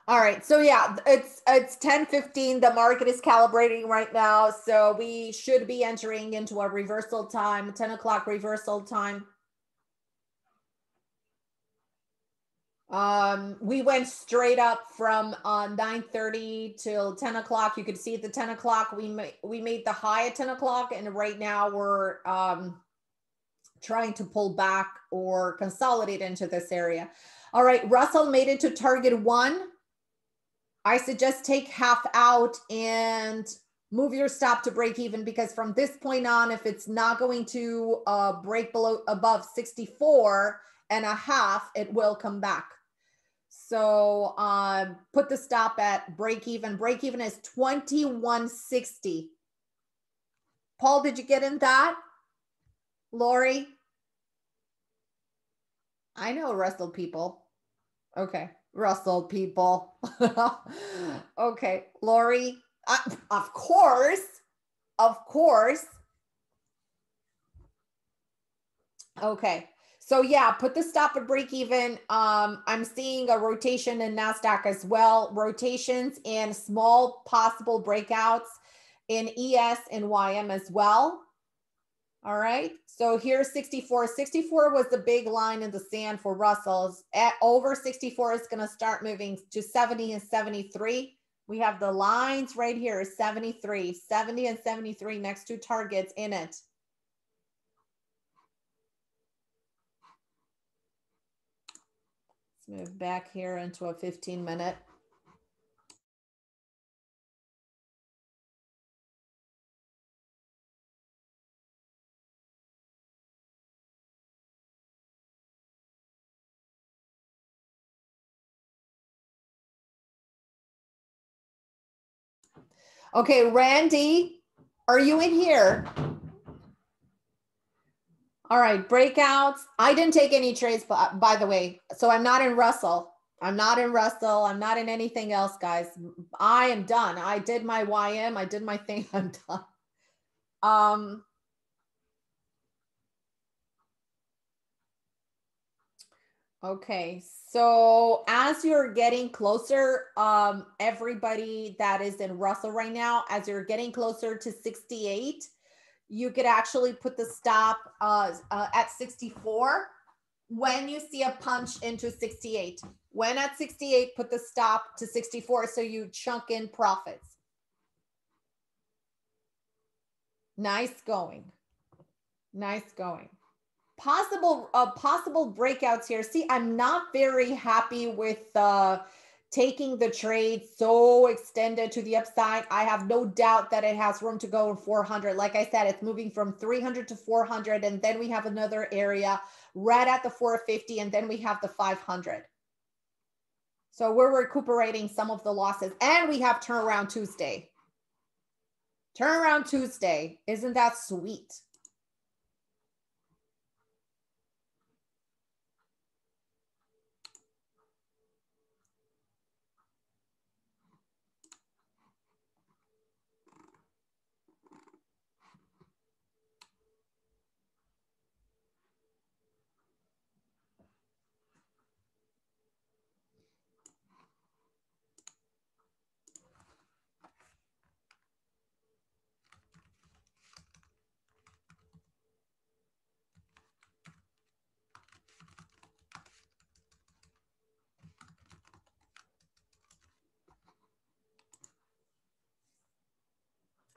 All right. So yeah, it's it's 10 15. The market is calibrating right now. So we should be entering into a reversal time, 10 o'clock reversal time. Um, we went straight up from uh, 9 30 till 10 o'clock. You could see at the 10 o'clock, we made we made the high at 10 o'clock, and right now we're um trying to pull back or consolidate into this area. All right, Russell made it to target one. I suggest take half out and move your stop to break even because from this point on, if it's not going to uh, break below above 64 and a half, it will come back. So uh, put the stop at break even. Break even is 2160. Paul, did you get in that? Lori? I know Russell people. Okay. Russell people. okay, Lori, of course, of course. Okay, so yeah, put the stop at break even. Um, I'm seeing a rotation in NASDAQ as well, rotations and small possible breakouts in ES and YM as well. All right. So here's 64. 64 was the big line in the sand for Russell's. At over 64 is going to start moving to 70 and 73. We have the lines right here 73, 70 and 73 next to targets in it. Let's move back here into a 15 minute. Okay, Randy, Are you in here? All right, breakouts. I didn't take any trades, by, by the way. So I'm not in Russell. I'm not in Russell. I'm not in anything else, guys. I am done. I did my YM. I did my thing. I'm done. Um, okay, so as you're getting closer, um, everybody that is in Russell right now, as you're getting closer to 68, you could actually put the stop uh, uh, at 64 when you see a punch into 68. When at 68, put the stop to 64 so you chunk in profits. Nice going. Nice going. Possible uh, possible breakouts here. See, I'm not very happy with uh, taking the trade so extended to the upside. I have no doubt that it has room to go in 400. Like I said, it's moving from 300 to 400, and then we have another area right at the 450, and then we have the 500. So we're recuperating some of the losses, and we have turnaround Tuesday. Turnaround Tuesday, isn't that sweet?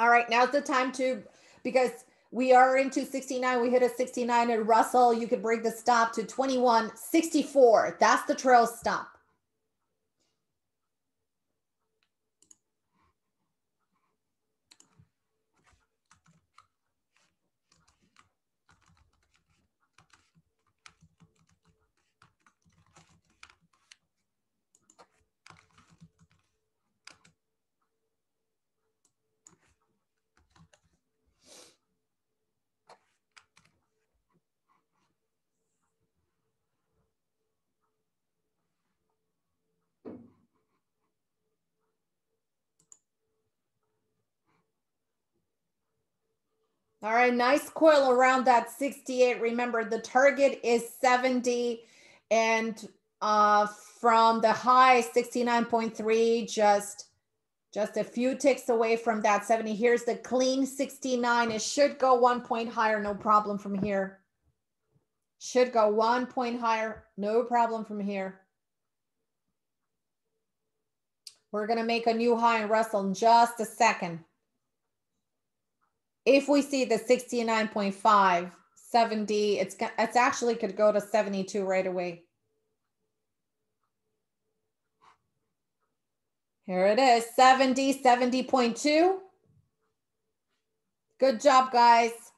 All right, now's the time to, because we are into 69. We hit a 69 at Russell. You could break the stop to 21.64. That's the trail stop. All right, nice coil around that 68. Remember, the target is 70 and uh, from the high 69.3, just, just a few ticks away from that 70. Here's the clean 69. It should go one point higher, no problem from here. Should go one point higher, no problem from here. We're gonna make a new high in Russell in just a second if we see the 69.5, 70, it's, it's actually could go to 72 right away. Here it is, 70, 70.2. Good job, guys.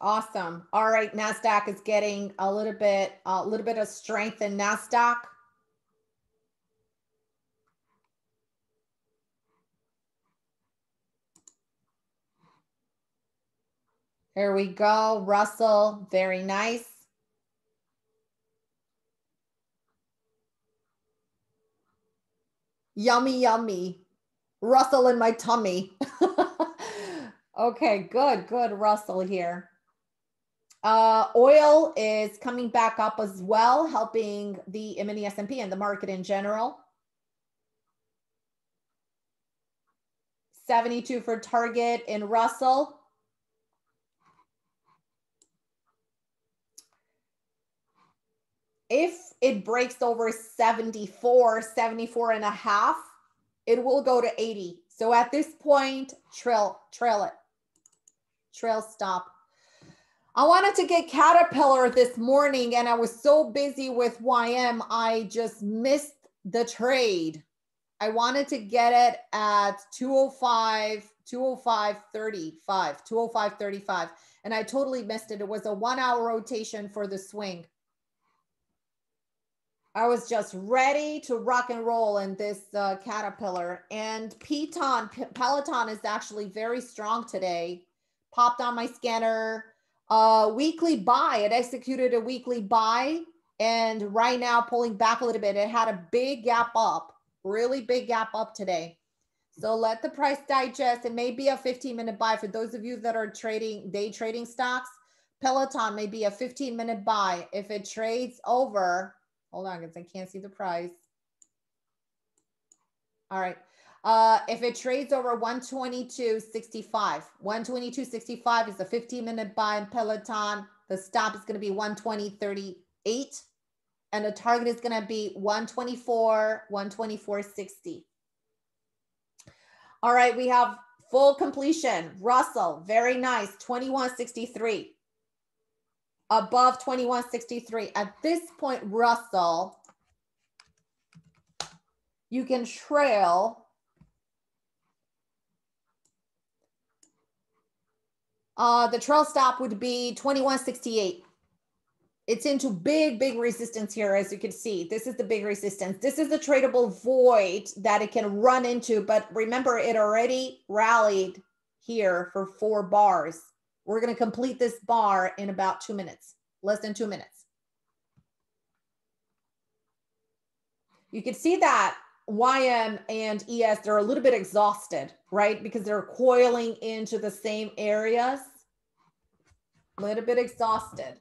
Awesome. All right, Nasdaq is getting a little bit a little bit of strength in Nasdaq. Here we go. Russell, very nice. Yummy, yummy. Russell in my tummy. okay, good, good Russell here. Uh, oil is coming back up as well, helping the M&E S&P and the market in general. 72 for target in Russell. If it breaks over 74, 74 and a half, it will go to 80. So at this point, trail, trail it, trail stop. I wanted to get Caterpillar this morning and I was so busy with YM, I just missed the trade. I wanted to get it at 205, 205, 35, 205, 35. And I totally missed it. It was a one hour rotation for the swing. I was just ready to rock and roll in this uh, caterpillar. And Peloton, Peloton is actually very strong today. Popped on my scanner. Uh, weekly buy. It executed a weekly buy, and right now pulling back a little bit. It had a big gap up, really big gap up today. So let the price digest. It may be a 15 minute buy for those of you that are trading day trading stocks. Peloton may be a 15 minute buy. If it trades over Hold on, because I can't see the price. All right. Uh, if it trades over 122.65, 122.65 is a 15 minute buy in Peloton. The stop is going to be 120.38 and the target is going to be 124, 124.60. All right, we have full completion. Russell, very nice, 21.63 above 2163. At this point, Russell, you can trail Uh, the trail stop would be 2168. It's into big, big resistance here, as you can see. This is the big resistance. This is the tradable void that it can run into. But remember, it already rallied here for four bars. We're going to complete this bar in about two minutes, less than two minutes. You can see that YM and ES, they're a little bit exhausted, right? Because they're coiling into the same areas. A little bit exhausted.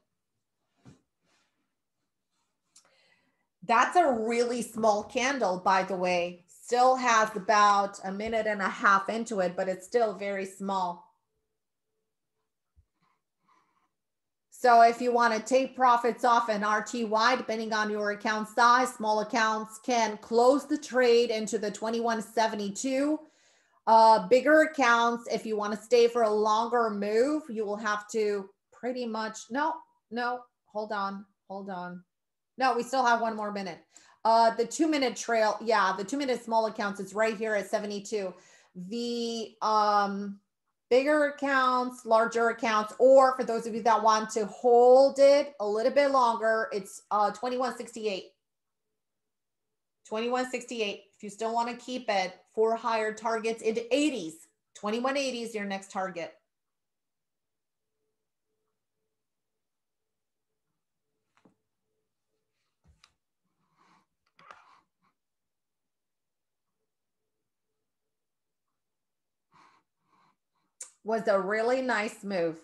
That's a really small candle, by the way. Still has about a minute and a half into it, but it's still very small. So if you want to take profits off an RTY, depending on your account size, small accounts can close the trade into the 2172. Uh, bigger accounts, if you want to stay for a longer move, you will have to pretty much, no, no, hold on, hold on. No, we still have one more minute. Uh, the two minute trail, yeah, the two minute small accounts is right here at 72. The, um, bigger accounts, larger accounts, or for those of you that want to hold it a little bit longer, it's uh, 2168. 2168. If you still want to keep it for higher targets into 80s, 2180 is your next target. Was a really nice move.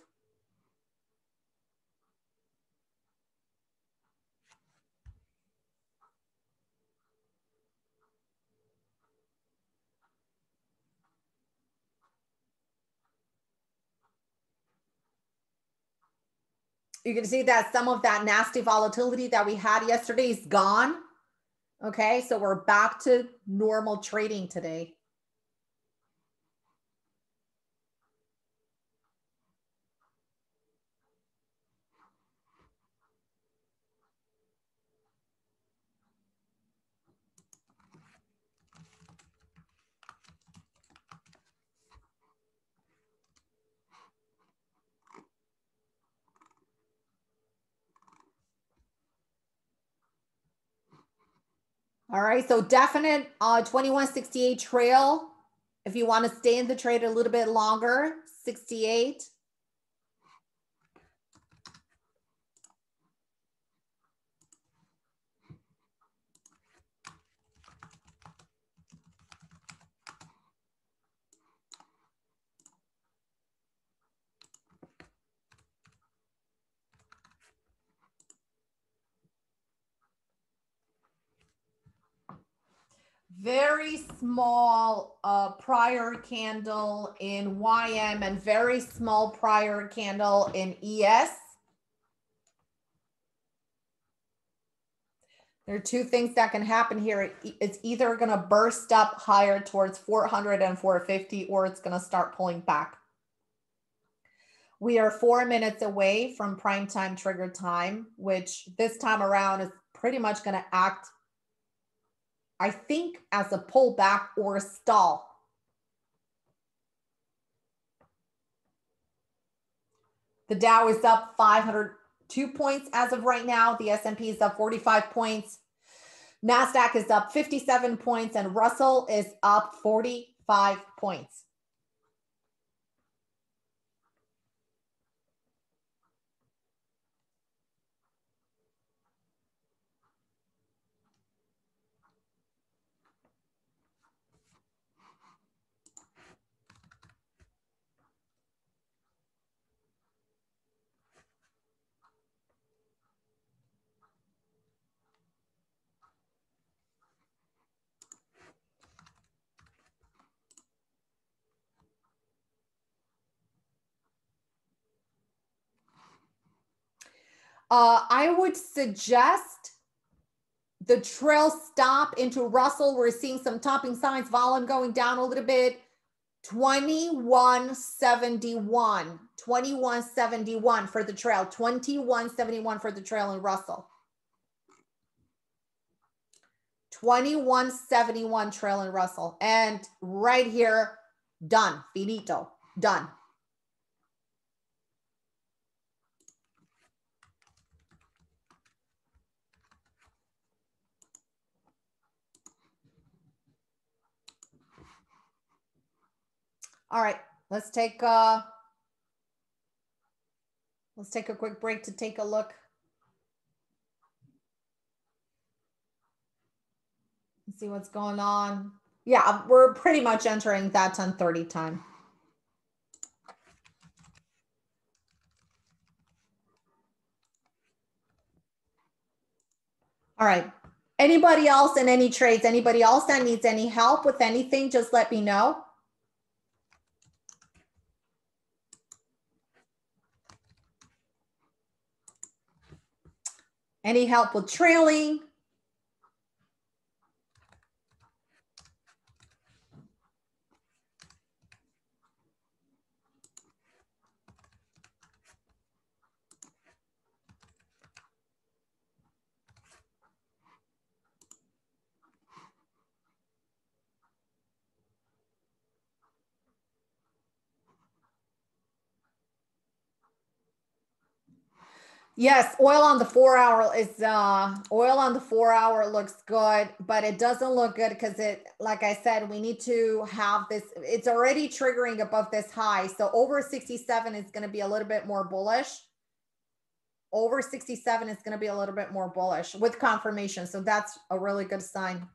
You can see that some of that nasty volatility that we had yesterday is gone. Okay, so we're back to normal trading today. All right, so definite uh, 2168 trail. If you want to stay in the trade a little bit longer, 68. Very small uh, prior candle in YM and very small prior candle in ES. There are two things that can happen here. It's either going to burst up higher towards 400 and 450 or it's going to start pulling back. We are four minutes away from prime time trigger time, which this time around is pretty much going to act I think as a pullback or a stall. The Dow is up 502 points as of right now. The S&P is up 45 points. NASDAQ is up 57 points and Russell is up 45 points. Uh, I would suggest the trail stop into Russell. We're seeing some topping signs, volume going down a little bit. 2171, 2171 for the trail, 2171 for the trail in Russell. 2171 trail in Russell. And right here, done, finito, done. All right, let's take uh let's take a quick break to take a look. Let's see what's going on. Yeah, we're pretty much entering that 1030 time. All right. Anybody else in any trades? Anybody else that needs any help with anything, just let me know. Any help with trailing? Yes, oil on the four hour is uh oil on the four hour looks good, but it doesn't look good because it, like I said, we need to have this. It's already triggering above this high. So over 67 is going to be a little bit more bullish. Over 67 is going to be a little bit more bullish with confirmation. So that's a really good sign.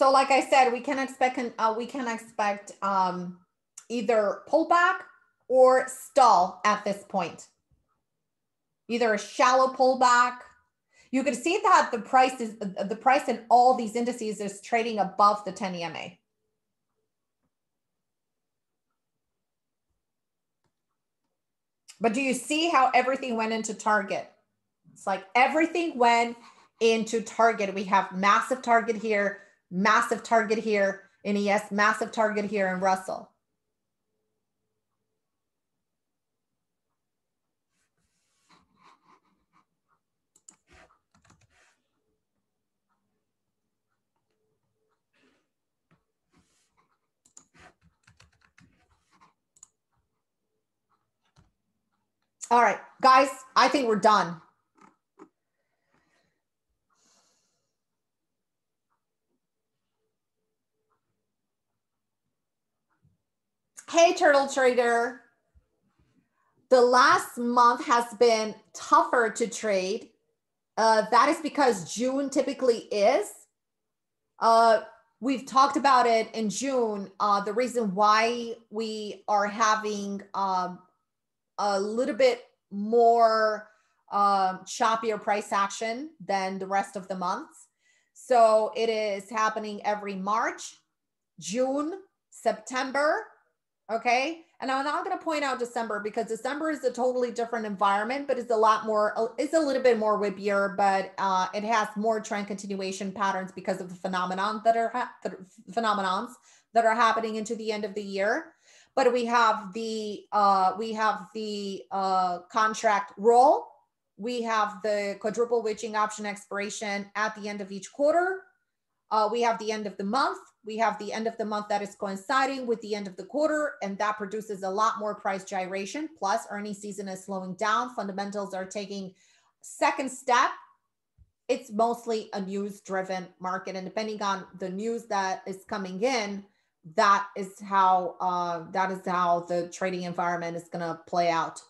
So like I said, we can expect uh, we can expect um, either pullback or stall at this point. Either a shallow pullback. You can see that the price is the price in all these indices is trading above the 10 EMA. But do you see how everything went into target? It's like everything went into target. We have massive target here, massive target here in ES, massive target here in Russell. All right, guys, I think we're done. Hey, Turtle Trader. The last month has been tougher to trade. Uh, that is because June typically is. Uh, we've talked about it in June. Uh, the reason why we are having um, a little bit more um, choppier price action than the rest of the months. So it is happening every March, June, September, Okay. And I'm not going to point out December because December is a totally different environment, but it's a lot more, uh, it's a little bit more whippier, but uh, it has more trend continuation patterns because of the phenomenon that are ha- the phenomenons that are happening into the end of the year. But we have the uh, we have the uh, contract roll. We have the quadruple witching option expiration at the end of each quarter. Uh, we have the end of the month we have the end of the month that is coinciding with the end of the quarter, and that produces a lot more price gyration. Plus, earning season is slowing down. Fundamentals are taking second step. It's mostly a news driven market, and depending on the news that is coming in, that is how uh, that is how the trading environment is going to play out.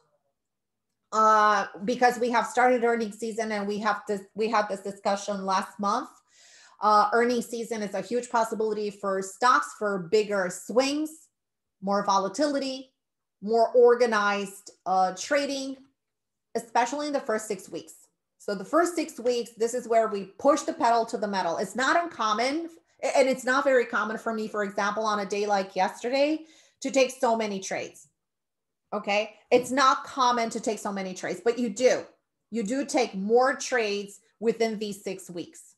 Uh, because we have started earning season, and we have this we had this discussion last month uh, earning season is a huge possibility for stocks for bigger swings, more volatility, more organized uh, trading, especially in the first six weeks. So the first six weeks, this is where we push the pedal to the metal. It's not uncommon, and it's not very common for me, for example, on a day like yesterday, to take so many trades. Okay. It's not common to take so many trades, but you do. You do take more trades within these six weeks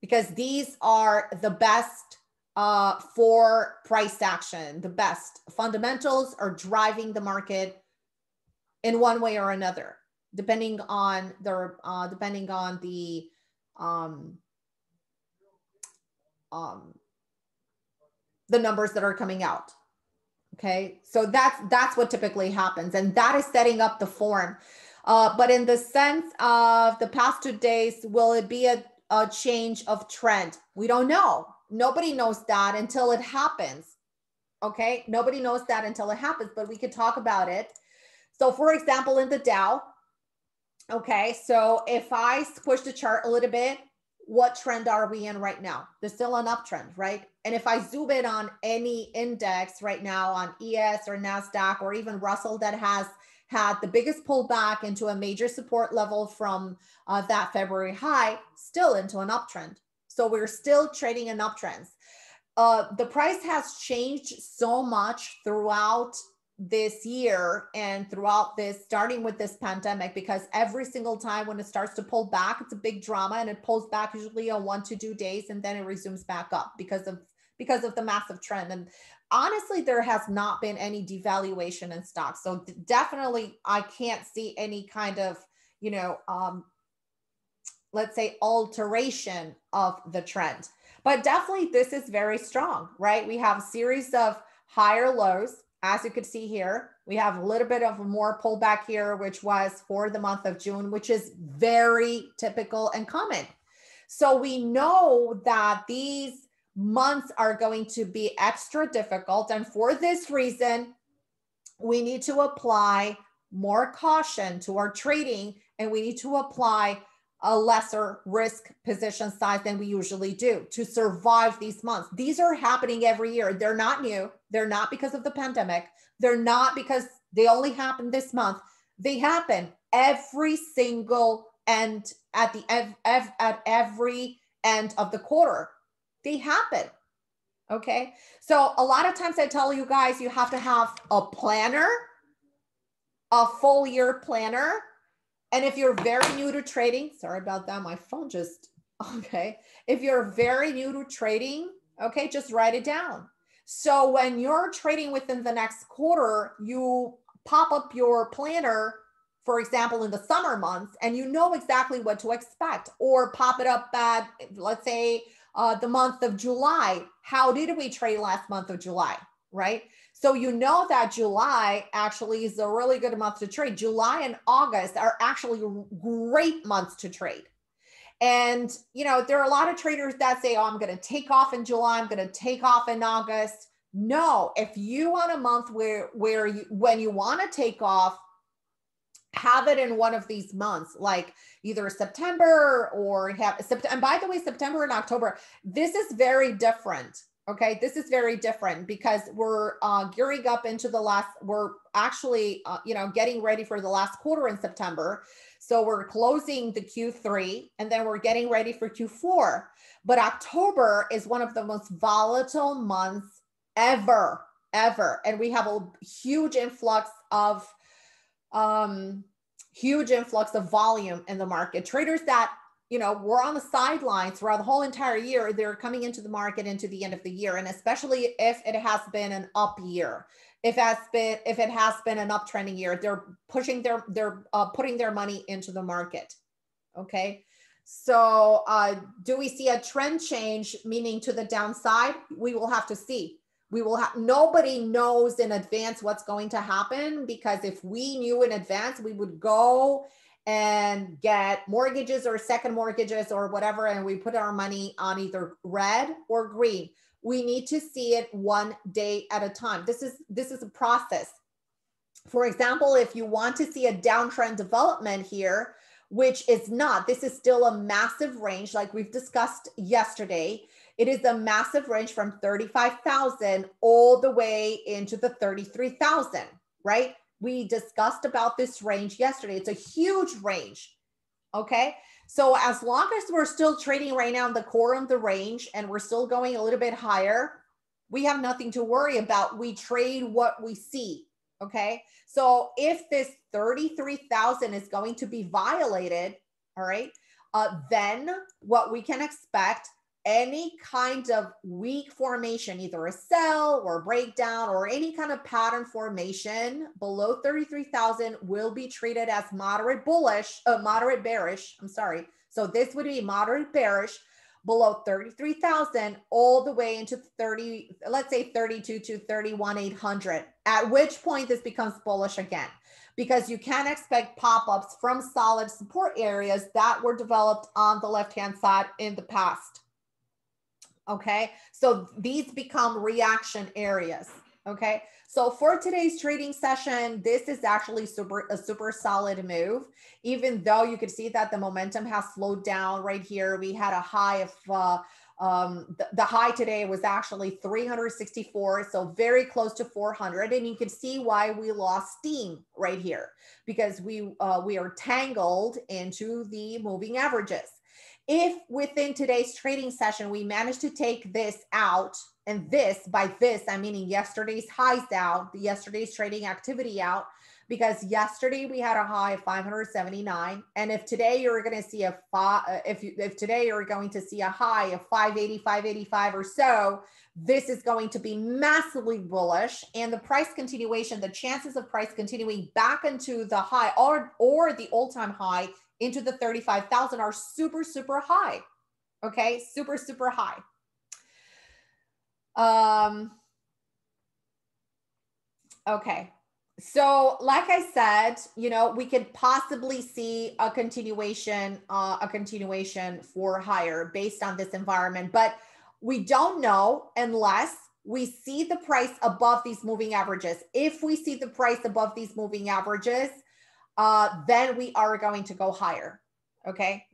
because these are the best uh, for price action. The best fundamentals are driving the market in one way or another, depending on the uh, depending on the um, um, the numbers that are coming out. Okay, so that's that's what typically happens, and that is setting up the form. Uh, but in the sense of the past two days, will it be a a change of trend. We don't know. Nobody knows that until it happens. Okay. Nobody knows that until it happens, but we could talk about it. So, for example, in the Dow, okay, so if I push the chart a little bit, what trend are we in right now? There's still an uptrend, right? And if I zoom in on any index right now on ES or NASDAQ or even Russell that has had the biggest pullback into a major support level from uh, that February high, still into an uptrend. So we're still trading in uptrends. Uh, the price has changed so much throughout this year and throughout this, starting with this pandemic, because every single time when it starts to pull back, it's a big drama and it pulls back usually on one to two days and then it resumes back up because of because of the massive trend. And honestly, there has not been any devaluation in stocks. So definitely, I can't see any kind of, you know, um, let's say alteration of the trend. But definitely, this is very strong, right? We have a series of higher lows, as you could see here. We have a little bit of more pullback here, which was for the month of June, which is very typical and common. So we know that these months are going to be extra difficult. And for this reason, we need to apply more caution to our trading and we need to apply a lesser risk position size than we usually do to survive these months. These are happening every year. They're not new. They're not because of the pandemic. They're not because they only happen this month. They happen every single end at the ev- ev- at every end of the quarter they happen. Okay. So a lot of times I tell you guys, you have to have a planner, a full year planner. And if you're very new to trading, sorry about that. My phone just, okay. If you're very new to trading, okay, just write it down. So when you're trading within the next quarter, you pop up your planner, for example, in the summer months, and you know exactly what to expect, or pop it up at, let's say, uh, the month of July. How did we trade last month of July? Right. So you know that July actually is a really good month to trade. July and August are actually great months to trade. And you know, there are a lot of traders that say, "Oh, I'm going to take off in July. I'm going to take off in August." No, if you want a month where where you when you want to take off, have it in one of these months, like either September or have September. And by the way, September and October, this is very different. Okay, this is very different because we're uh, gearing up into the last. We're actually, uh, you know, getting ready for the last quarter in September. So we're closing the Q3 and then we're getting ready for Q4. But October is one of the most volatile months ever ever. And we have a huge influx of um huge influx of volume in the market. Traders that you know, were on the sidelines throughout the whole entire year. They're coming into the market into the end of the year. And especially if it has been an up year, if has been if it has been an uptrending year, they're pushing their they're uh, putting their money into the market. Okay. So uh, do we see a trend change, meaning to the downside? We will have to see. We will have nobody knows in advance what's going to happen because if we knew in advance, we would go and get mortgages or second mortgages or whatever, and we put our money on either red or green. We need to see it one day at a time. This is this is a process. For example, if you want to see a downtrend development here, which is not, this is still a massive range, like we've discussed yesterday. It is a massive range from 35,000 all the way into the 33,000, right? we discussed about this range yesterday. It's a huge range. Okay. So as long as we're still trading right now in the core of the range and we're still going a little bit higher, we have nothing to worry about. We trade what we see. Okay. So if this 33,000 is going to be violated, all right, uh, then what we can expect any kind of weak formation, either a sell or a breakdown or any kind of pattern formation below 33,000 will be treated as moderate bullish, uh, moderate bearish. I'm sorry. So this would be moderate bearish below 33,000 all the way into 30, let's say 32 to 31,800, at which point this becomes bullish again because you can expect pop-ups from solid support areas that were developed on the left-hand side in the past. Okay. So these become reaction areas. Okay. So for today's trading session, this is actually super a super solid move, even though you could see that the momentum has slowed down right here. We had a high of uh, um, the, the, high today was actually 364, so very close to 400. And you can see why we lost steam right here because we uh, we are tangled into the moving averages if within today's trading session we manage to take this out and this by this i'm meaning yesterday's highs out the yesterday's trading activity out because yesterday we had a high of 579 and if today you're going to see a five uh, if you, if today you're going to see a high of 580 585 or so this is going to be massively bullish and the price continuation the chances of price continuing back into the high or or the all-time high into the 35,000 are super, super high. Okay, super, super high. Um, okay, so like I said, you know, we could possibly see a continuation, uh, a continuation for higher based on this environment, but we don't know unless we see the price above these moving averages. If we see the price above these moving averages, uh, then we are going to go higher. Okay.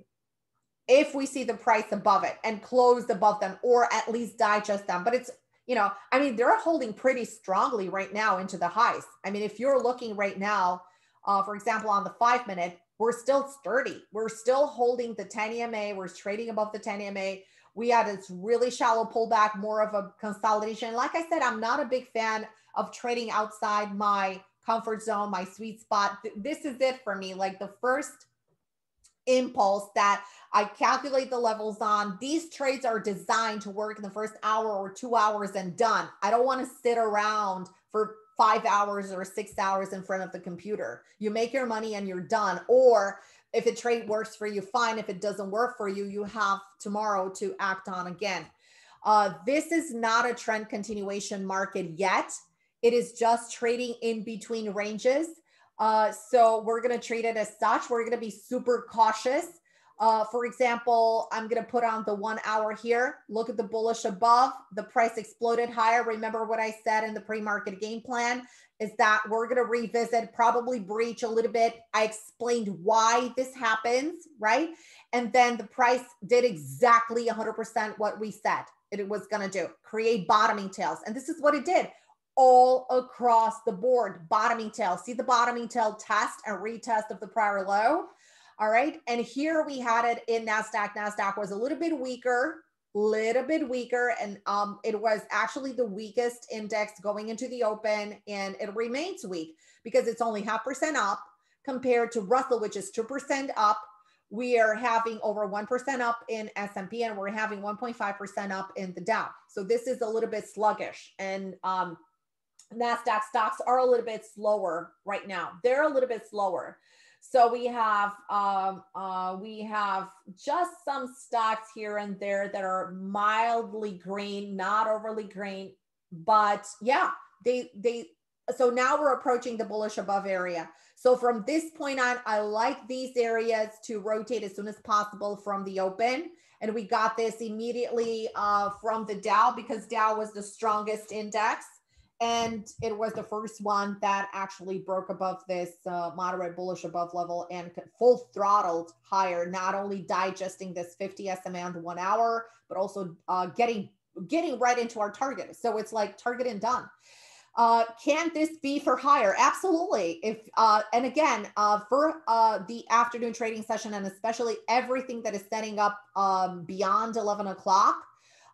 If we see the price above it and closed above them, or at least digest them. But it's, you know, I mean, they're holding pretty strongly right now into the highs. I mean, if you're looking right now, uh, for example, on the five minute, we're still sturdy. We're still holding the 10 EMA. We're trading above the 10 EMA. We had this really shallow pullback, more of a consolidation. Like I said, I'm not a big fan of trading outside my comfort zone, my sweet spot. This is it for me. Like the first impulse that I calculate the levels on. These trades are designed to work in the first hour or two hours and done. I don't want to sit around for five hours or six hours in front of the computer. You make your money and you're done. Or if a trade works for you, fine. If it doesn't work for you, you have tomorrow to act on again. Uh, this is not a trend continuation market yet. It is just trading in between ranges. Uh, so we're going to treat it as such. We're going to be super cautious. Uh, for example, I'm going to put on the one hour here. Look at the bullish above. The price exploded higher. Remember what I said in the pre-market game plan is that we're going to revisit, probably breach a little bit. I explained why this happens, right? And then the price did exactly 100% what we said it was going to do, create bottoming tails. And this is what it did all across the board. Bottoming tail. See the bottoming tail test and retest of the prior low. All right. And here we had it in NASDAQ. NASDAQ was a little bit weaker. little bit weaker and um, it was actually the weakest index going into the open and it remains weak because it's only half percent up compared to Russell, which is 2% up. We are having over 1% up in S&P and we're having 1.5% up in the Dow. So this is a little bit sluggish and um, NASDAQ stocks are a little bit slower right now. They're a little bit slower. So we have um, uh, we have just some stocks here and there that are mildly green, not overly green, but yeah, they they. So now we're approaching the bullish above area. So from this point on, I like these areas to rotate as soon as possible from the open. And we got this immediately uh, from the Dow because Dow was the strongest index and it was the first one that actually broke above this uh, moderate bullish above level and full throttled higher not only digesting this 50 sma on the one hour but also uh, getting getting right into our target. So it's like target and done. Uh, can this be for higher? Absolutely. If uh, and again uh, for uh, the afternoon trading session and especially everything that is setting up um, beyond 11 o'clock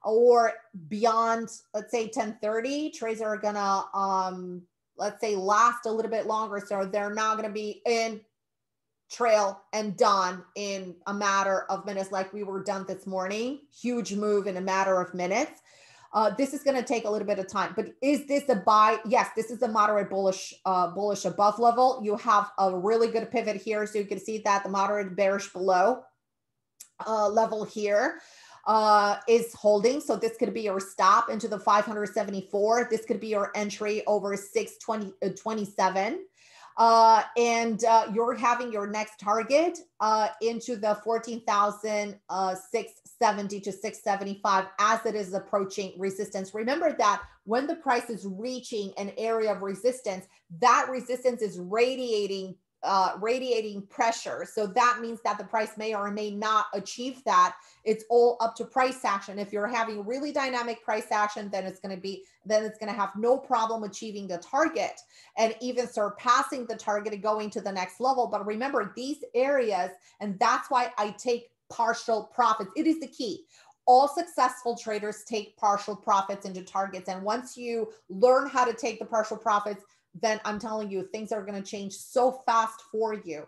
or beyond let's say 1030 trades are gonna um let's say last a little bit longer so they're not gonna be in trail and done in a matter of minutes like we were done this morning. Huge move in a matter of minutes. Uh, this is going to take a little bit of time but is this a buy? Yes this is a moderate bullish uh, bullish above level. You have a really good pivot here so you can see that the moderate bearish below uh, level here uh, is holding. So this could be your stop into the 574. This could be your entry over 627. Uh, uh, and uh, you're having your next target uh, into the 14,670 uh, to 675 as it is approaching resistance. Remember that when the price is reaching an area of resistance, that resistance is radiating uh, radiating pressure. So that means that the price may or may not achieve that. It's all up to price action. If you're having really dynamic price action, then it's going to be, then it's going to have no problem achieving the target and even surpassing the target and going to the next level. But remember these areas, and that's why I take partial profits. It is the key all successful traders take partial profits into targets. And once you learn how to take the partial profits, then I'm telling you, things are going to change so fast for you.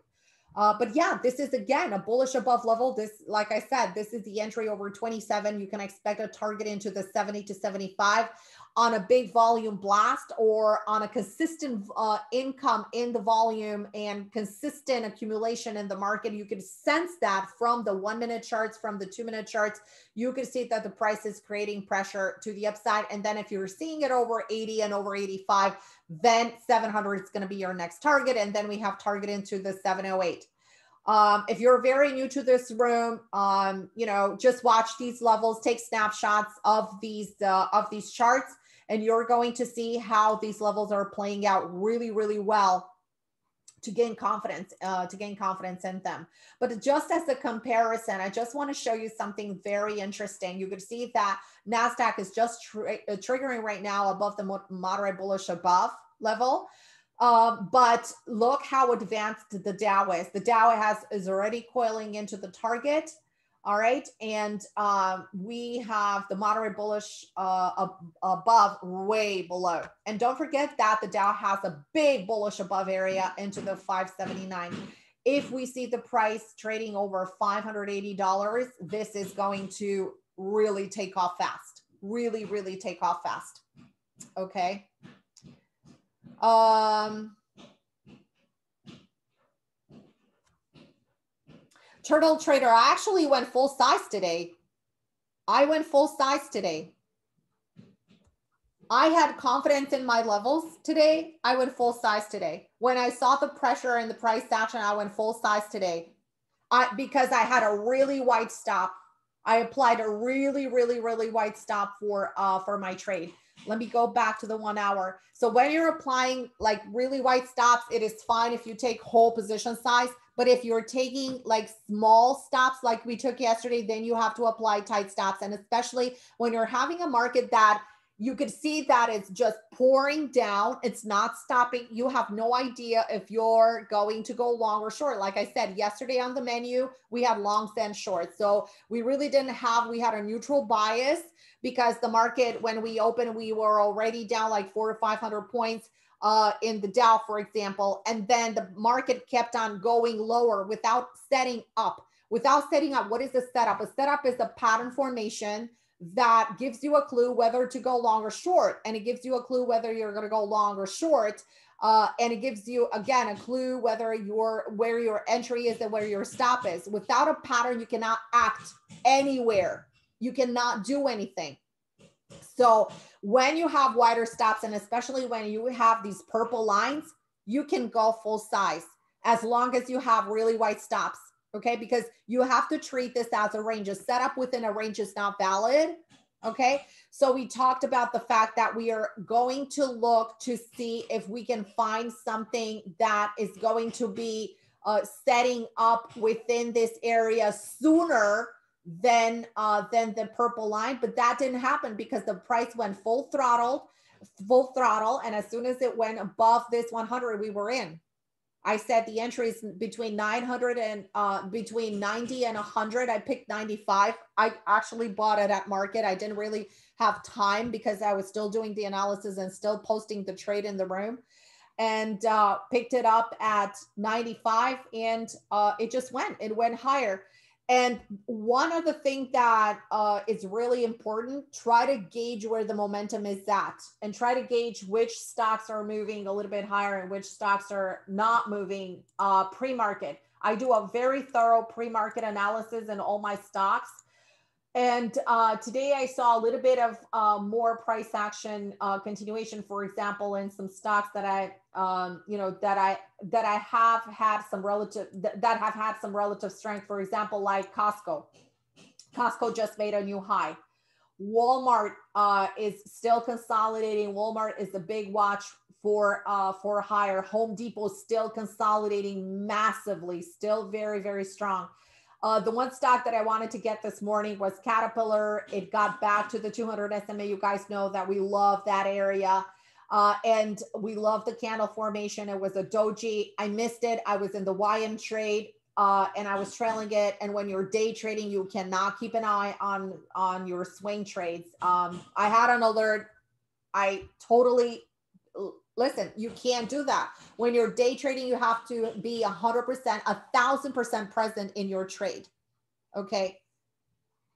Uh, but yeah, this is again a bullish above level. This, like I said, this is the entry over 27. You can expect a target into the 70 to 75 on a big volume blast or on a consistent uh, income in the volume and consistent accumulation in the market. You can sense that from the one minute charts, from the two minute charts. You can see that the price is creating pressure to the upside. And then if you're seeing it over 80 and over 85, then 700 is going to be your next target. And then we have target into the 708. Um, if you're very new to this room, um, you know, just watch these levels, take snapshots of these uh, of these charts, and you're going to see how these levels are playing out really, really well to gain confidence, uh, to gain confidence in them. But just as a comparison, I just want to show you something very interesting. You could see that NASDAQ is just uh, triggering right now above the moderate bullish above level. Uh, but look how advanced the Dow is. The Dow has is already coiling into the target. All right. And um, we have the moderate bullish uh, above, way below. And don't forget that the Dow has a big bullish above area into the 579. If we see the price trading over $580, this is going to really take off fast. Really, really take off fast. Okay. Um, Turtle Trader, I actually went full size today. I went full size today. I had confidence in my levels today. I went full size today. When I saw the pressure and the price action, I went full size today. I because I had a really wide stop. I applied a really, really, really wide stop for uh for my trade. Let me go back to the one hour. So when you're applying like really wide stops, it is fine if you take whole position size. But if you're taking like small stops like we took yesterday, then you have to apply tight stops. And especially when you're having a market that you can see that it's just pouring down. It's not stopping. You have no idea if you're going to go long or short. Like I said, yesterday on the menu, we had longs and shorts. So we really didn't have, we had a neutral bias because the market, when we opened, we were already down like four to 500 points uh, in the Dow, for example. And then the market kept on going lower without setting up. Without setting up, what is a setup? A setup is a pattern formation that gives you a clue whether to go long or short. And it gives you a clue whether you're going to go long or short. Uh, and it gives you again a clue whether your where your entry is and where your stop is. Without a pattern, you cannot act anywhere. You cannot do anything. So when you have wider stops, and especially when you have these purple lines, you can go full size as long as you have really wide stops okay? Because you have to treat this as a range. A setup within a range is not valid, okay? So we talked about the fact that we are going to look to see if we can find something that is going to be uh, setting up within this area sooner than uh, than the purple line, but that didn't happen because the price went full throttle, full throttle, and as soon as it went above this 100, we were in. I said the entries between 900 and uh, between 90 and 100. I picked 95. I actually bought it at market. I didn't really have time because I was still doing the analysis and still posting the trade in the room and uh, picked it up at 95 and uh, it just went, it went higher. And one of the things that uh, is really important, try to gauge where the momentum is at and try to gauge which stocks are moving a little bit higher and which stocks are not moving uh, pre-market. I do a very thorough pre-market analysis in all my stocks and uh, today I saw a little bit of uh, more price action uh, continuation, for example, in some stocks that I, um, you know, that I that I have had some relative that have had some relative strength. For example, like Costco. Costco just made a new high. Walmart uh, is still consolidating. Walmart is a big watch for uh, for higher. Home Depot still consolidating massively, still very very strong. Uh, the one stock that I wanted to get this morning was Caterpillar. It got back to the 200 SMA. You guys know that we love that area. Uh, and we love the candle formation. It was a doji. I missed it. I was in the YM trade uh, and I was trailing it. And when you're day trading, you cannot keep an eye on on your swing trades. Um, I had an alert. I totally listen, you can't do that. When you're day trading, you have to be a hundred percent, a thousand percent present in your trade. Okay.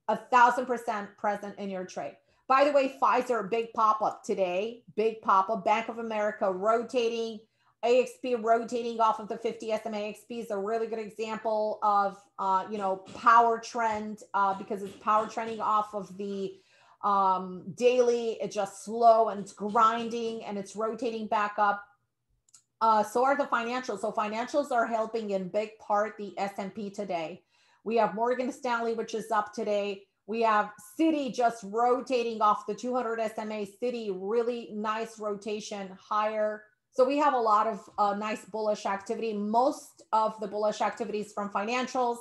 A thousand percent present in your trade. By the way, Pfizer, big pop up today, big pop up. Bank of America rotating, AXP rotating off of the 50 SMA. AXP is a really good example of, uh, you know, power trend uh, because it's power trending off of the um, daily. It's just slow and it's grinding and it's rotating back up. Uh, so are the financials. So financials are helping in big part the S&P today. We have Morgan Stanley, which is up today. We have Citi just rotating off the 200 SMA. Citi, really nice rotation higher. So we have a lot of uh, nice bullish activity. Most of the bullish activities from financials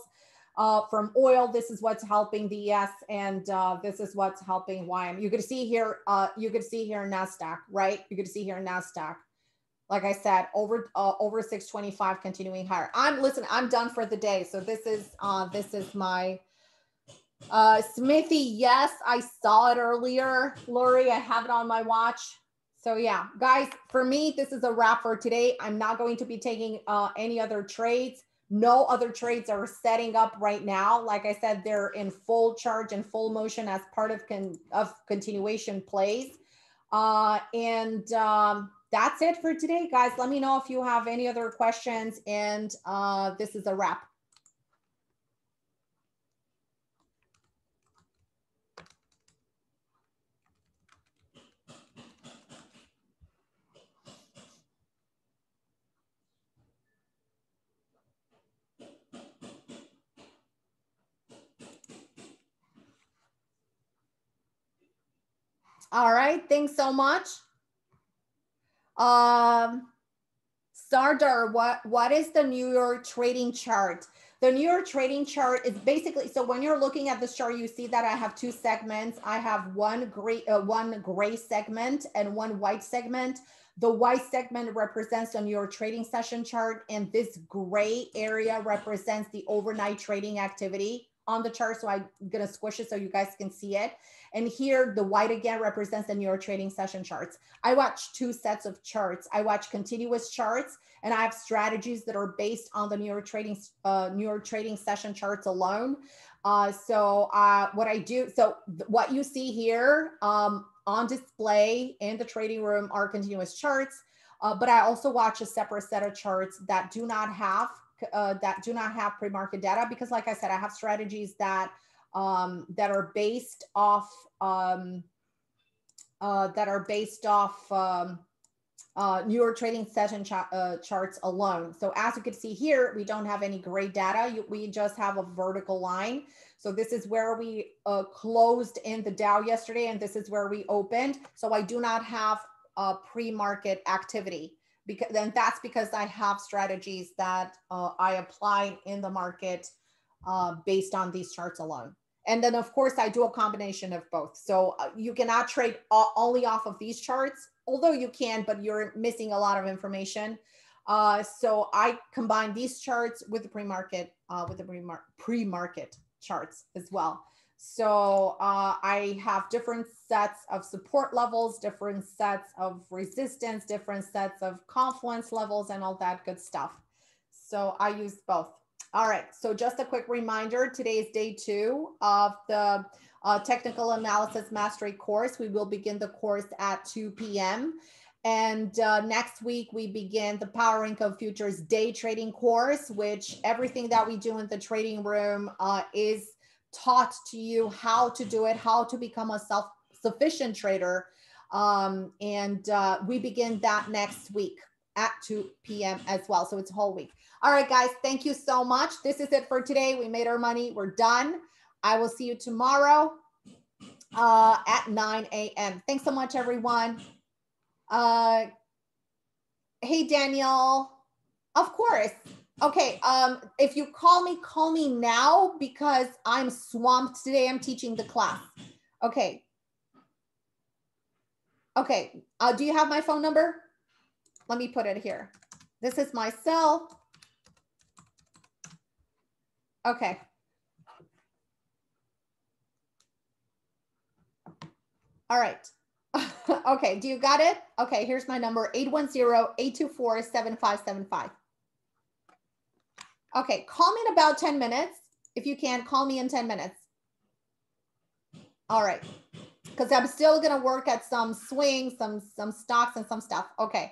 uh, from oil. This is what's helping the ES, and uh, this is what's helping YM. You could see here, uh, you could see here Nasdaq, right? You could see here Nasdaq. Like I said, over uh, over 625, continuing higher. I'm listen. I'm done for the day. So this is uh, this is my uh, Smithy. Yes, I saw it earlier. Lori, I have it on my watch. So yeah, guys, for me, this is a wrap for today. I'm not going to be taking any other trades. No other trades are setting up right now. Like I said, they're in full charge and full motion as part of con- of continuation plays. Uh, and um, that's it for today, guys. Let me know if you have any other questions. And uh, this is a wrap. All right. Thanks so much. Um, Sardar, what, what is the New York trading chart? The New York trading chart is basically, so when you're looking at this chart, you see that I have two segments. I have one gray, uh, one gray segment and one white segment. The white segment represents on your trading session chart, and this gray area represents the overnight trading activity on the chart. So I'm gonna squish it so you guys can see it. And here the white again represents the New York trading session charts. I watch two sets of charts. I watch continuous charts and I have strategies that are based on the New York trading, uh, New York trading session charts alone. Uh, so uh, what I do, so what you see here, um, on display in the trading room are continuous charts, uh, but I also watch a separate set of charts that do not have uh, that do not have pre-market data because, like I said, I have strategies that um, that are based off um, uh, that are based off um, uh, New York trading session ch uh, charts alone. So as you can see here, we don't have any gray data. You, we just have a vertical line. So this is where we uh, closed in the Dow yesterday, and this is where we opened. So I do not have a pre-market activity because then that's because I have strategies that uh, I apply in the market uh, based on these charts alone. And then of course I do a combination of both. So uh, you cannot trade only off of these charts, although you can, but you're missing a lot of information. Uh, so I combine these charts with the pre-market, uh, with the pre-market charts as well. So uh, I have different sets of support levels, different sets of resistance, different sets of confluence levels, and all that good stuff. So I use both. All right, so just a quick reminder, today is day two of the uh, Technical Analysis Mastery course. We will begin the course at 2 p.m. And uh, next week, we begin the Power Income Futures day trading course, which everything that we do in the trading room uh, is taught to you how to do it, how to become a self sufficient trader. Um, and uh, we begin that next week at 2 p.m. as well. So it's a whole week. All right, guys, thank you so much. This is it for today. We made our money. We're done. I will see you tomorrow uh, at 9 a.m. Thanks so much, everyone. Uh, hey, Daniel. Of course. Okay, um, if you call me, call me now because I'm swamped today. I'm teaching the class. Okay. Okay, uh, do you have my phone number? Let me put it here. This is my cell. Okay. All right. okay, do you got it? Okay, here's my number, 810-824-7575. Okay, call me in about 10 minutes. If you can, call me in 10 minutes. All right, because I'm still gonna work at some swings, some, some stocks and some stuff. Okay,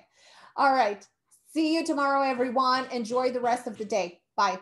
all right. See you tomorrow, everyone. Enjoy the rest of the day. Bye.